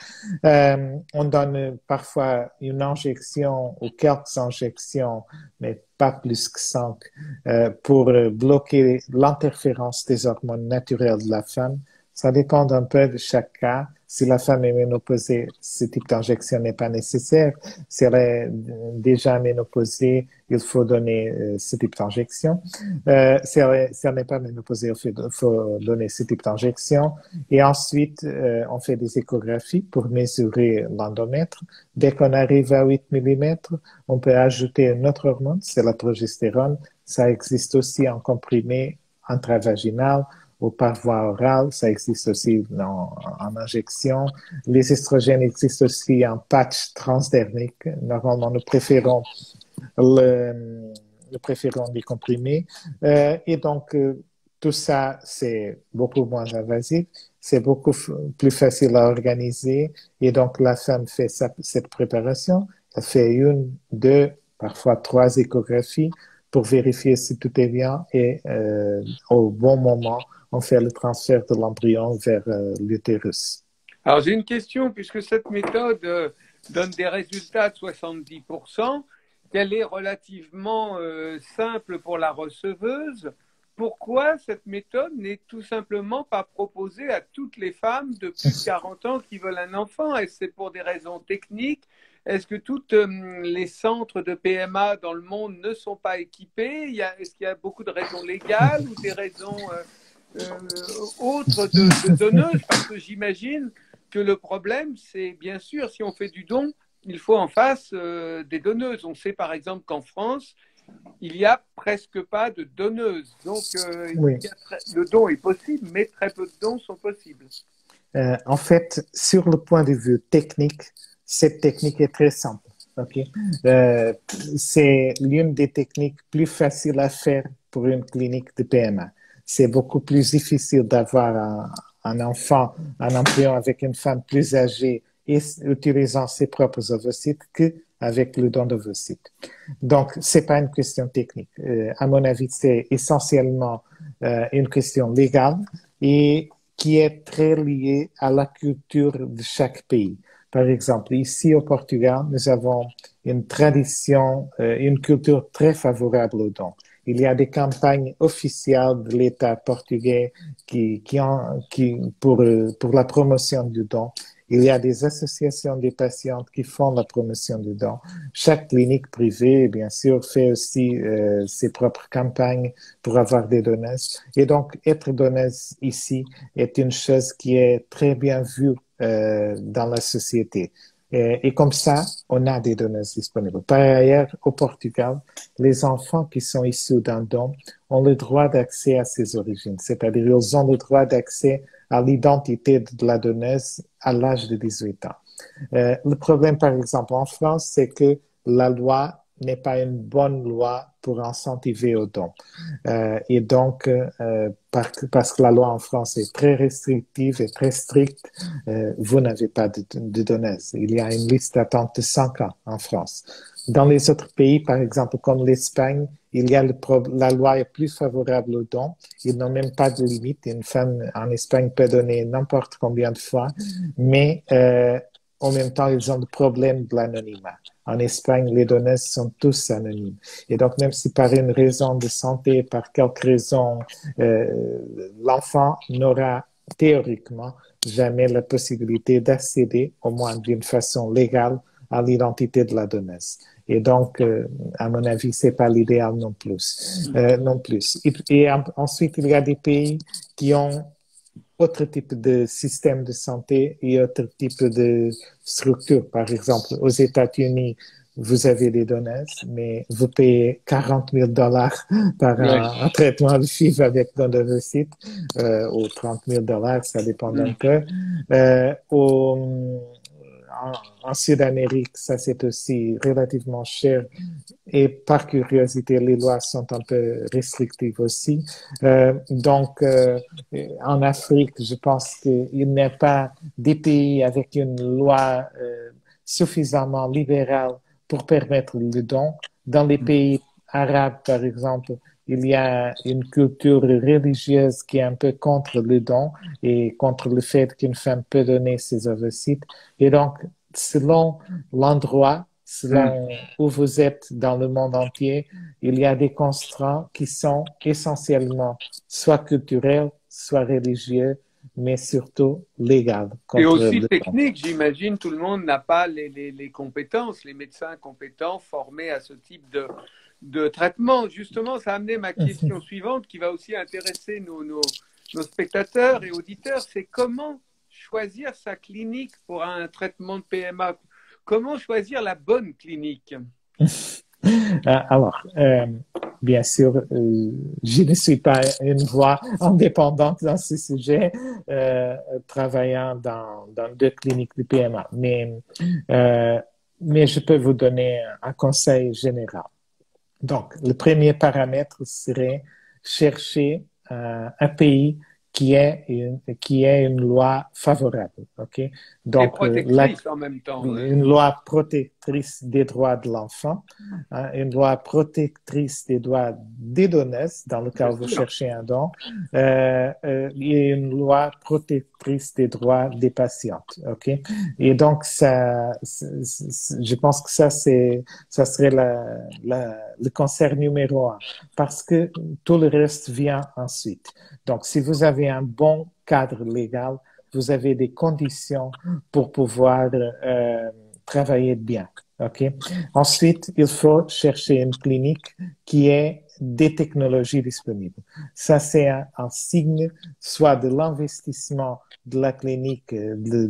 Euh, on donne parfois une injection ou quelques injections, mais pas plus que cinq, euh, pour bloquer l'interférence des hormones naturelles de la femme. Ça dépend un peu de chaque cas. Si la femme est ménopausée, ce type d'injection n'est pas nécessaire. Si elle est déjà ménopausée, il faut donner euh, ce type d'injection. Euh, si elle n'est pas ménopausée, il faut donner ce type d'injection. Et ensuite, euh, on fait des échographies pour mesurer l'endomètre. Dès qu'on arrive à 8 mm, on peut ajouter une autre hormone, c'est la progestérone. Ça existe aussi en comprimé intravaginal ou par voie orale, ça existe aussi en, injection. Les estrogènes existent aussi en patch transdermique. Normalement, nous préférons le, préférons les comprimés. Euh, et donc, euh, tout ça, c'est beaucoup moins invasif, c'est beaucoup plus facile à organiser. Et donc, la femme fait cette préparation. Elle fait une, deux, parfois trois échographies pour vérifier si tout est bien et euh, au bon moment, on le transfert de l'embryon vers euh, l'utérus. Alors j'ai une question, puisque cette méthode, euh, donne des résultats de 70%, qu'elle est relativement euh, simple pour la receveuse, pourquoi cette méthode n'est tout simplement pas proposée à toutes les femmes de plus de 40 ans qui veulent un enfant? Est-ce c'est pour des raisons techniques? Est-ce que tous les centres de PMA dans le monde ne sont pas équipés? Est-ce qu'il y a beaucoup de raisons légales ou des raisons autres de, de donneuses Parce que j'imagine que le problème, c'est bien sûr, si on fait du don, il faut en face euh, des donneuses. On sait par exemple qu'en France, il n'y a presque pas de donneuses. Donc, euh, le don est possible, mais très peu de dons sont possibles. Euh, en fait, sur le point de vue technique, cette technique est très simple. c'est l'une des techniques plus faciles à faire pour une clinique de PMA. C'est beaucoup plus difficile d'avoir un, enfant, un embryon avec une femme plus âgée et utilisant ses propres ovocytes qu'avec le don d'ovocytes. Donc, c'est pas une question technique. Euh, à mon avis, c'est essentiellement euh, une question légale et qui est très liée à la culture de chaque pays. Par exemple, ici au Portugal, nous avons une tradition, euh, une culture très favorable au don. Il y a des campagnes officielles de l'État portugais qui, qui, ont, qui pour, pour la promotion du don. Il y a des associations des patientes qui font la promotion du don. Chaque clinique privée, bien sûr, fait aussi euh, ses propres campagnes pour avoir des donneuses. Et donc, être donneuse ici est une chose qui est très bien vue euh, dans la société. Et, comme ça, on a des donneuses disponibles. Par ailleurs, au Portugal, les enfants qui sont issus d'un don ont le droit d'accès à ses origines, c'est-à-dire ils ont le droit d'accès à l'identité de la donneuse à l'âge de 18 ans. Euh, le problème, par exemple, en France, c'est que la loi n'est pas une bonne loi pour incentiver au don. Euh, et donc, euh, parce que la loi en France est très restrictive et très stricte, euh, vous n'avez pas de, de. Il y a une liste d'attente de 5 ans en France. Dans les autres pays, par exemple comme l'Espagne, il y a le la loi est plus favorable au don. Ils n'ont même pas de limite. Une femme en Espagne peut donner n'importe combien de fois, mais euh, en même temps, ils ont le problème de l'anonymat. En Espagne, les donneuses sont tous anonymes. Et donc, même si par une raison de santé, par quelque raison, euh, l'enfant n'aura théoriquement jamais la possibilité d'accéder, au moins d'une façon légale, à l'identité de la donneuse. Et donc, euh, à mon avis, c'est pas l'idéal non plus. Euh, non plus. Et, ensuite, il y a des pays qui ont autre type de système de santé et autre type de structure. Par exemple, aux États-Unis, vous avez des donneuses, mais vous payez 40 000 dollars par un, traitement de FIV avec don euh, ou 30 000 dollars, ça dépend d'un peu. Euh, au, en, Sud-Amérique, ça c'est aussi relativement cher. Et par curiosité, les lois sont un peu restrictives aussi. Euh, donc, euh, en Afrique, je pense qu'il n'y a pas des pays avec une loi euh, suffisamment libérale pour permettre le don. Dans les pays arabes, par exemple, il y a une culture religieuse qui est un peu contre le don et contre le fait qu'une femme peut donner ses ovocytes. Et donc, selon l'endroit, selon hmm. où vous êtes dans le monde entier, il y a des constraints qui sont essentiellement soit culturels, soit religieux, mais surtout légales. Et aussi techniques, j'imagine, tout le monde n'a pas les, les, les, compétences, les médecins compétents formés à ce type de, de traitement. Justement, ça a amené ma question suivante qui va aussi intéresser nos, nos, nos spectateurs et auditeurs, c'est comment choisir sa clinique pour un traitement de PMA Comment choisir la bonne clinique? Alors, euh, bien sûr, euh, je ne suis pas une voix indépendante dans ce sujet, travaillant dans, dans, deux cliniques de PMA, mais, mais je peux vous donner un conseil général. Donc, le premier paramètre serait chercher un pays qui est une, qui est une loi favorable. Ok, donc protectrice en même temps. Une loi protectrice des droits de l'enfant, hein, une loi protectrice des droits des donneurs dans le cas où vous cherchez un don, euh, euh, et une loi protectrice des droits des patientes. Ok, et donc ça, je pense que ça c'est, ça serait la, la, le concert numéro un parce que tout le reste vient ensuite. Donc si vous avez un bon cadre légal, vous avez des conditions pour pouvoir euh, travailler bien. OK? Ensuite, il faut chercher une clinique qui ait des technologies disponibles. Ça, c'est un, signe soit de l'investissement de la clinique, euh,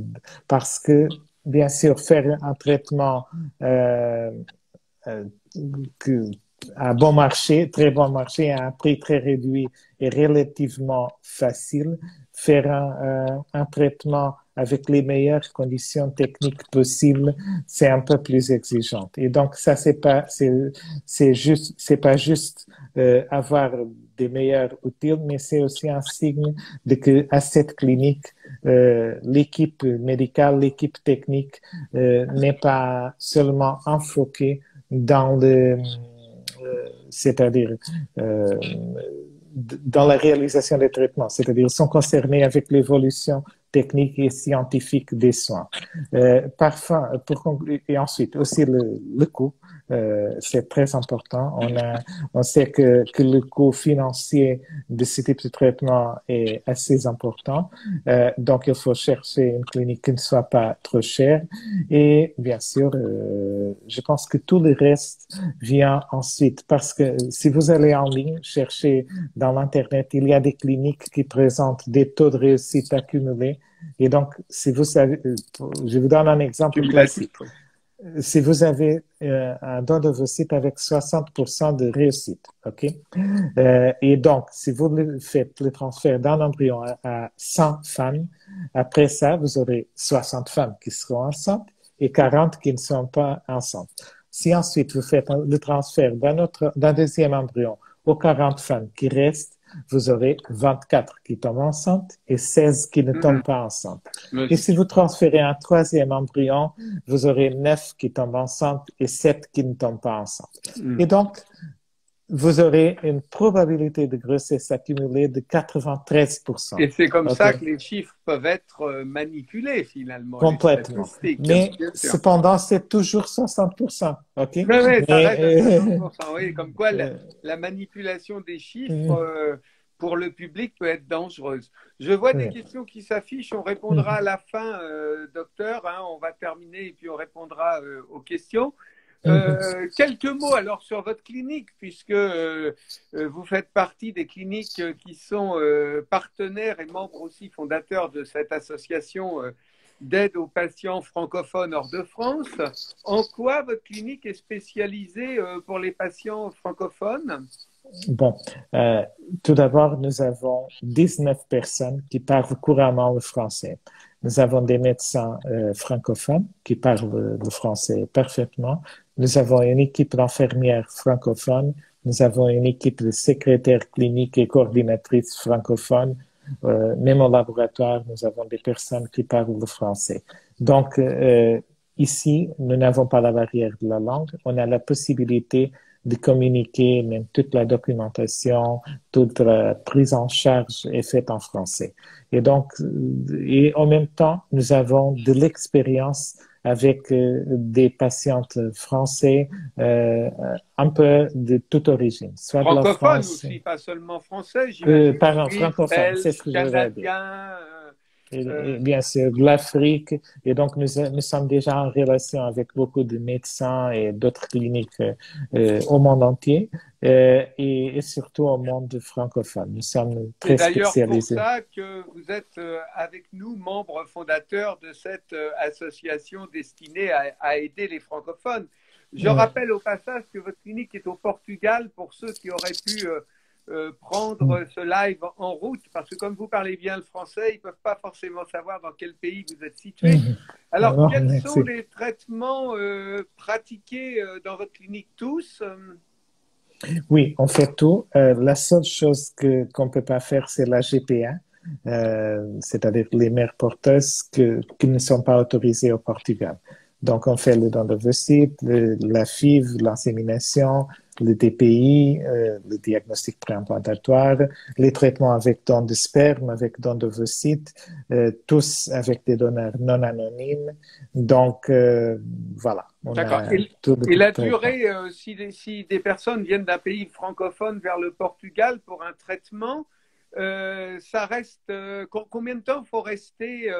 parce que, bien sûr, faire un traitement euh, euh, à bon marché, très bon marché, à un prix très réduit et relativement facile, faire un, un, traitement avec les meilleures conditions techniques possibles, c'est un peu plus exigeant. Et donc ça c'est pas c'est juste c'est pas juste euh, avoir des meilleurs outils, mais c'est aussi un signe de que à cette clinique euh, l'équipe médicale, l'équipe technique euh, n'est pas seulement enfoquée dans le euh, c'est-à-dire euh, dans la réalisation des traitements, c'est-à-dire sont concernés avec l'évolution technique et scientifique des soins. Euh, parfois, pour conclure, et ensuite aussi le, le coût, euh, c'est très important. On, a, on sait que, que le coût financier de ce type de traitement est assez important. Euh, donc, il faut chercher une clinique qui ne soit pas trop chère. Et bien sûr, euh, je pense que tout le reste vient ensuite parce que si vous allez en ligne chercher dans l'Internet, il y a des cliniques qui présentent des taux de réussite accumulés. Et donc, si vous savez, euh, je vous donne un exemple classique si vous avez euh, un don de vos sites avec 60% de réussite, OK? Euh, et donc, si vous faites le transfert d'un embryon à, 100 femmes, après ça, vous aurez 60 femmes qui seront enceintes et 40 qui ne sont pas enceintes. Si ensuite vous faites le transfert d'un autre, d'un deuxième embryon aux 40 femmes qui restent, vous aurez 24 qui tombent enceintes et 16 qui ne tombent mm-hmm. pas enceintes. Et si vous transférez un troisième embryon, vous aurez 9 qui tombent enceintes et 7 qui ne tombent pas enceintes. Mm. Et donc, vous aurez une probabilité de grossesse accumulée de 93%. Et c'est comme ça que les chiffres peuvent être euh, manipulés finalement. Complètement. Mais cependant, c'est toujours 60%. OK? Oui, oui, ça reste 60%. Oui, comme quoi la, euh, manipulation des chiffres mm. euh, pour le public peut être dangereuse. Je vois des questions qui s'affichent. On répondra mm. à la fin, docteur. Hein, on va terminer et puis on répondra aux questions. Euh, quelques mots alors sur votre clinique, puisque euh, euh, vous faites partie des cliniques qui sont partenaires et membres aussi fondateurs de cette association d'aide aux patients francophones hors de France. En quoi votre clinique est spécialisée pour les patients francophones? Bon, tout d'abord, nous avons 19 personnes qui parlent couramment le français. Nous avons des médecins francophones qui parlent le français parfaitement. Nous avons une équipe d'infirmières francophones, nous avons une équipe de secrétaires cliniques et coordinatrices francophones. Euh, même au laboratoire, nous avons des personnes qui parlent le français. Donc, euh, ici, nous n'avons pas la barrière de la langue. On a la possibilité de communiquer, même toute la documentation, toute la prise en charge est faite en français. Et donc, et en même temps, nous avons de l'expérience avec euh, des patientes français euh, un peu de toute origine. Soit francophone aussi, pas seulement français. Euh, pardon, francophone, c'est ce que je veux dire. Et, bien sûr, l'Afrique. Et donc, nous, nous sommes déjà en relation avec beaucoup de médecins et d'autres cliniques euh, au monde entier euh, et, et, surtout au monde francophone. Nous sommes très spécialisés. C'est pour ça que vous êtes euh, avec nous, membre fondateur de cette euh, association destinée à, à aider les francophones. Je rappelle au passage que votre clinique est au Portugal pour ceux qui auraient pu euh, prendre ce live en route parce que comme vous parlez bien le français, ils ne peuvent pas forcément savoir dans quel pays vous êtes situé. Mm. Alors, quels sont les traitements euh, pratiqués euh, dans votre clinique tous Oui, on fait tout. la seule chose qu'on ne peut pas faire, c'est la GPA. c'est-à-dire les mères porteuses que, qui ne sont pas autorisées au Portugal. Donc, on fait le don d'ovocytes, la FIV, l'insémination, le DPI, euh, le diagnostic préimplantatoire, les traitements avec don de sperme, avec don d'ovocytes, euh, tous avec des donneurs non anonymes. Donc, euh, voilà. D'accord. Et, la durée, euh, si, si, des personnes viennent d'un pays francophone vers le Portugal pour un traitement, ça reste. combien de temps faut rester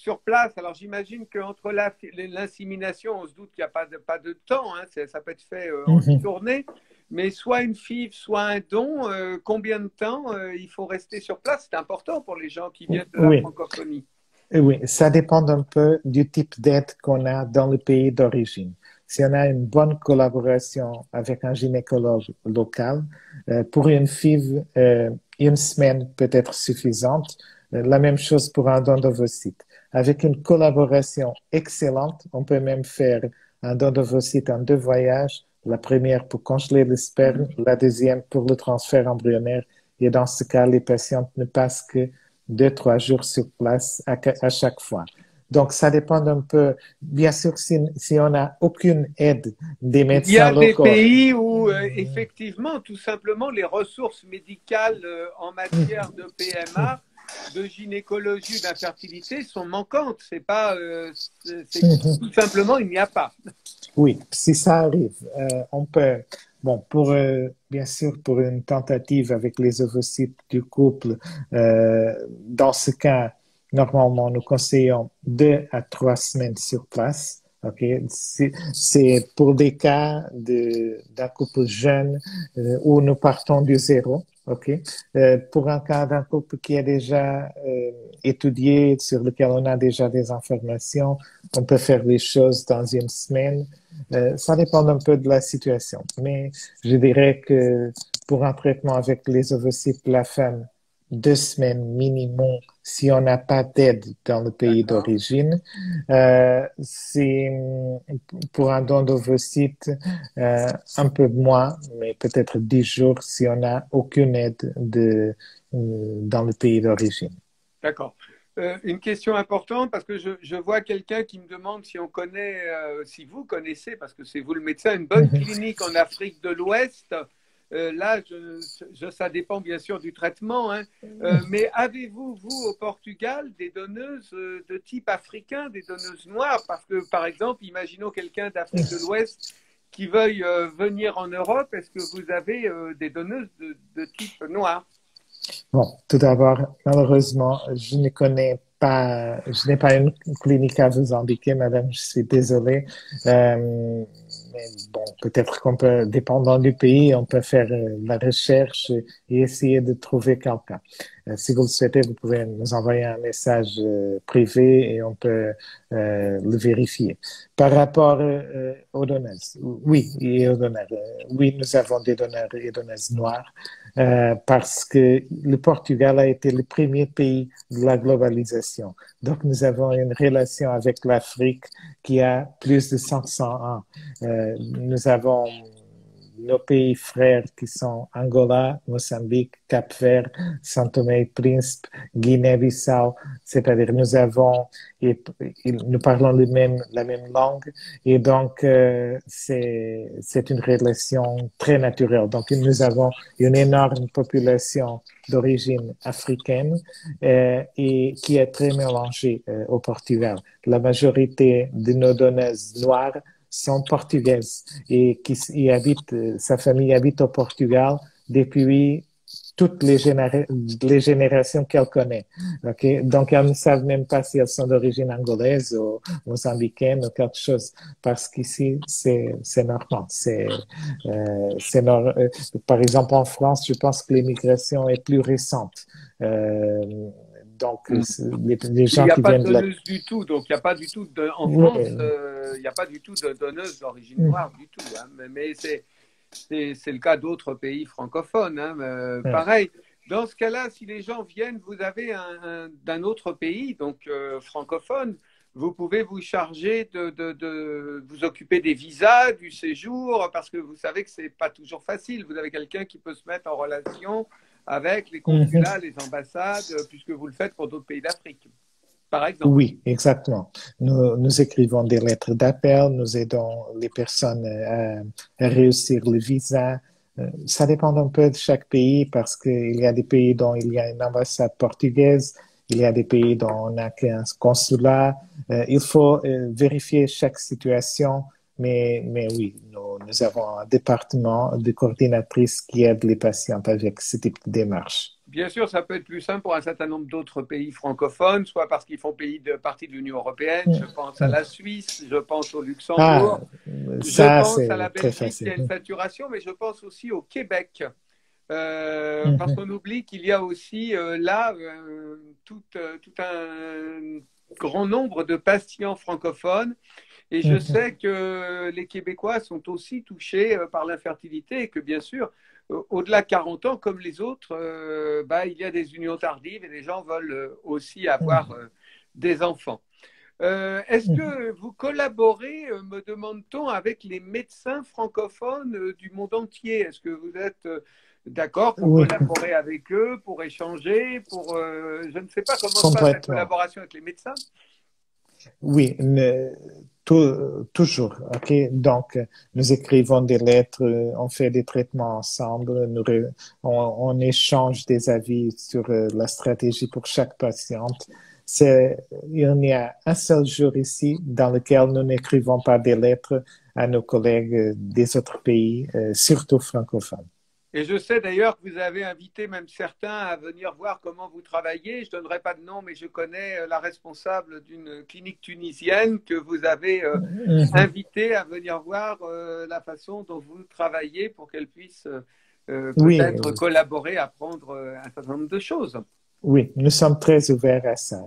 sur place. Alors j'imagine qu'entre l'insémination, on se doute qu'il n'y a pas de, pas de temps, hein. ça peut être fait euh, en une journée, mais soit une FIV, soit un don, euh, combien de temps euh, il faut rester sur place? C'est important pour les gens qui viennent de la francophonie. Oui, ça dépend un peu du type d'aide qu'on a dans le pays d'origine. Si on a une bonne collaboration avec un gynécologue local, pour une FIV, une semaine peut être suffisante. La même chose pour un don d'ovocytes. Avec une collaboration excellente, on peut même faire un don d'ovocytes en deux voyages. La première pour congeler le sperme, la deuxième pour le transfert embryonnaire. Et dans ce cas, les patientes ne passent que deux, trois jours sur place à, chaque fois. Donc, ça dépend un peu. Bien sûr, si, on n'a aucune aide des médecins locaux. Il y a des pays où, euh, effectivement, tout simplement, les ressources médicales euh, en matière de PMA de gynécologie ou d'infertilité sont manquantes. C'est pas, euh, mhm. tout simplement, il n'y a pas. Oui, si ça arrive, euh, on peut. Bon, pour euh, bien sûr pour une tentative avec les ovocytes du couple, dans ce cas, normalement, nous conseillons deux à trois semaines sur place. Ok, c'est pour des cas d'un couple jeune où nous partons du zéro. OK. Euh, pour un cas d'un couple qui est déjà euh, étudié, sur lequel on a déjà des informations, on peut faire les choses dans une semaine. Euh, ça dépend un peu de la situation. Mais je dirais que pour un traitement avec les ovocytes, la femme deux semaines minimum si on n'a pas d'aide dans le pays d'origine. Euh, c'est pour un don d'ovocytes euh, un peu moins, mais peut-être dix jours si on n'a aucune aide de, euh, dans le pays d'origine. D'accord. Euh, une question importante parce que je, je vois quelqu'un qui me demande si on connaît, si vous connaissez, parce que c'est vous le médecin, une bonne clinique en Afrique de l'Ouest euh, là, je, ça dépend bien sûr du traitement, hein. euh, mais avez-vous, vous, au Portugal, des donneuses euh, de type africain, des donneuses noires? Parce que, par exemple, imaginons quelqu'un d'Afrique de l'Ouest qui veuille venir en Europe, est-ce que vous avez des donneuses de, de type noir? Bon, tout d'abord, malheureusement, je ne connais pas, je n'ai pas une clinique à vous indiquer, madame, je suis désolé. Euh, mais bon, peut-être qu'on peut, dépendant du pays, on peut faire euh, la recherche et essayer de trouver quelqu'un. Euh, si vous le souhaitez, vous pouvez nous envoyer un message euh, privé et on peut le vérifier. Par rapport aux donneuses, oui, et aux donneurs, oui, nous avons des donneurs et donneuses noirs parce que le Portugal a été le premier pays de la globalisation. Donc, nous avons une relation avec l'Afrique qui a plus de 500 ans. Euh, nous avons nos pays frères qui sont Angola, Mozambique, Cap-Vert, Saint Tomé et Príncipe, Guinée-Bissau, c'est-à-dire nous avons nous parlons le même, la même langue et donc euh, c'est c'est une relation très naturelle. Donc nous avons une énorme population d'origine africaine euh, et qui est très mélangée euh, au Portugal. La majorité de nos donneuses noires sont portugaises et qui y habite, euh, sa famille habite au Portugal depuis toutes les, les générations qu'elle connaît. Okay? Donc, elles ne savent même pas si elles sont d'origine angolaise ou mozambicaine ou quelque chose, parce qu'ici, c'est, normal. C'est, euh, c'est euh, par exemple, en France, je pense que l'immigration est plus récente. Euh, donc, mm. les, gens qui viennent de la... du tout. Donc, il n'y a pas du tout de, en France, euh, il n'y a pas du tout de donneuse d'origine mm. noire du tout. Hein. Mais, c'est, c'est, le cas d'autres pays francophones. Hein. Euh, pareil. Dans ce cas-là, si les gens viennent, vous avez un, d'un autre pays, donc euh, francophone, vous pouvez vous charger de, de, de, vous occuper des visas, du séjour, parce que vous savez que c'est pas toujours facile. Vous avez quelqu'un qui peut se mettre en relation avec les consulats, les ambassades, puisque vous le faites pour d'autres pays d'Afrique, par exemple. Oui, exactement. Nous, nous écrivons des lettres d'appel, nous aidons les personnes à, à réussir le visa. Ça dépend un peu de chaque pays parce qu'il y a des pays dont il y a une ambassade portugaise, il y a des pays dont on n'a qu'un consulat. il faut vérifier chaque situation mais, mais oui, nous, nous, avons un département de coordinatrices qui aide les patients avec ce type de démarche. Bien sûr, ça peut être plus simple pour un certain nombre d'autres pays francophones, soit parce qu'ils font pays de, partie de l'Union européenne. Je pense à la Suisse, je pense au Luxembourg, ah, ça, je pense à la Belgique, y a une saturation, mais je pense aussi au Québec. Euh, mm -hmm. Parce qu'on oublie qu'il y a aussi euh, là euh, tout, tout, un grand nombre de patients francophones et je sais que les Québécois sont aussi touchés euh, par l'infertilité et que bien sûr, euh, au-delà de 40 ans, comme les autres, euh, bah, il y a des unions tardives et les gens veulent aussi avoir des enfants. Est-ce que vous collaborez, me demande-t-on, avec les médecins francophones du monde entier? Est-ce que vous êtes d'accord pour collaborer avec eux, pour échanger, pour... je ne sais pas comment se passe la collaboration avec les médecins. Oui, mais toujours. Ok, donc nous écrivons des lettres, on fait des traitements ensemble, on, échange des avis sur euh, la stratégie pour chaque patiente. Il y a un seul jour ici dans lequel nous n'écrivons pas des lettres à nos collègues des autres pays, euh, surtout francophones. Et je sais d'ailleurs que vous avez invité même certains à venir voir comment vous travaillez. Je ne donnerai pas de nom, mais je connais euh, la responsable d'une clinique tunisienne que vous avez euh, mhm. invité à venir voir euh, la façon dont vous travaillez pour qu'elle puisse peut-être oui. collaborer, apprendre un certain nombre de choses. Oui, nous sommes très ouverts à ça.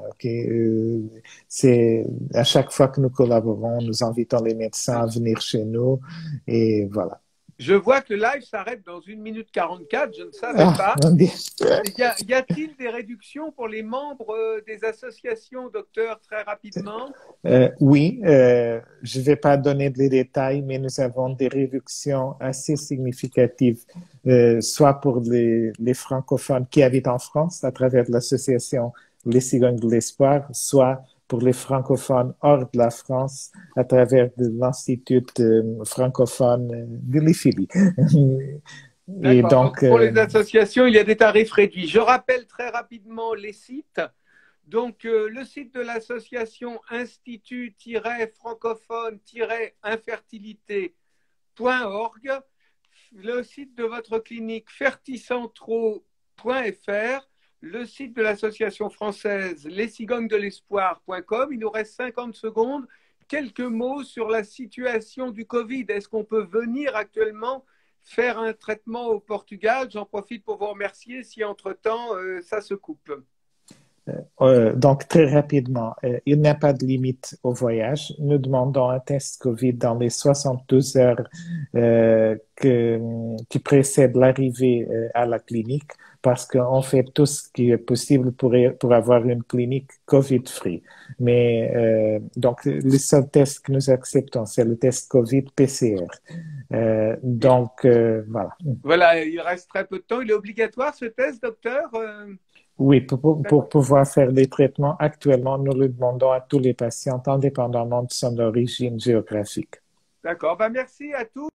c'est à chaque fois que nous collaborons, nous invitons les médecins à venir chez nous et voilà. Je vois que le live s'arrête dans 1 minute 44, je ne savais ah, pas. Y, a-t-il des réductions pour les membres euh, des associations, docteur, très rapidement? Euh, Oui, euh, je ne vais pas donner les détails, mais nous avons des réductions assez significatives, euh, soit pour les, les, francophones qui habitent en France à travers l'association Les Cigognes de l'Espoir, soit pour les francophones hors de la France à travers l'Institut francophone de l'IFILI. Et donc, pour les associations, il y a des tarifs réduits. Je rappelle très rapidement les sites. Donc, euh, le site de l'association institut-francophone-infertilité.org, le site de votre clinique ferticentro.fr, le site de l'association française lescigognesdelespoir.com. Il nous reste 50 secondes. Quelques mots sur la situation du Covid. Est-ce qu'on peut venir actuellement faire un traitement au Portugal? J'en profite pour vous remercier si entre-temps euh, ça se coupe. Euh, donc, très rapidement, euh, il n'y a pas de limite au voyage. Nous demandons un test COVID dans les 72 heures euh, que, qui précèdent l'arrivée euh, à la clinique parce qu'on fait tout ce qui est possible pour, pour avoir une clinique COVID-free. Mais euh, donc, le seul test que nous acceptons, c'est le test COVID-PCR. donc, voilà. Voilà, il reste très peu de temps. Il est obligatoire ce test, docteur oui, pour, pour, pouvoir faire les traitements, actuellement, nous le demandons à tous les patients, indépendamment de son origine géographique. D'accord. Ben, merci à tous.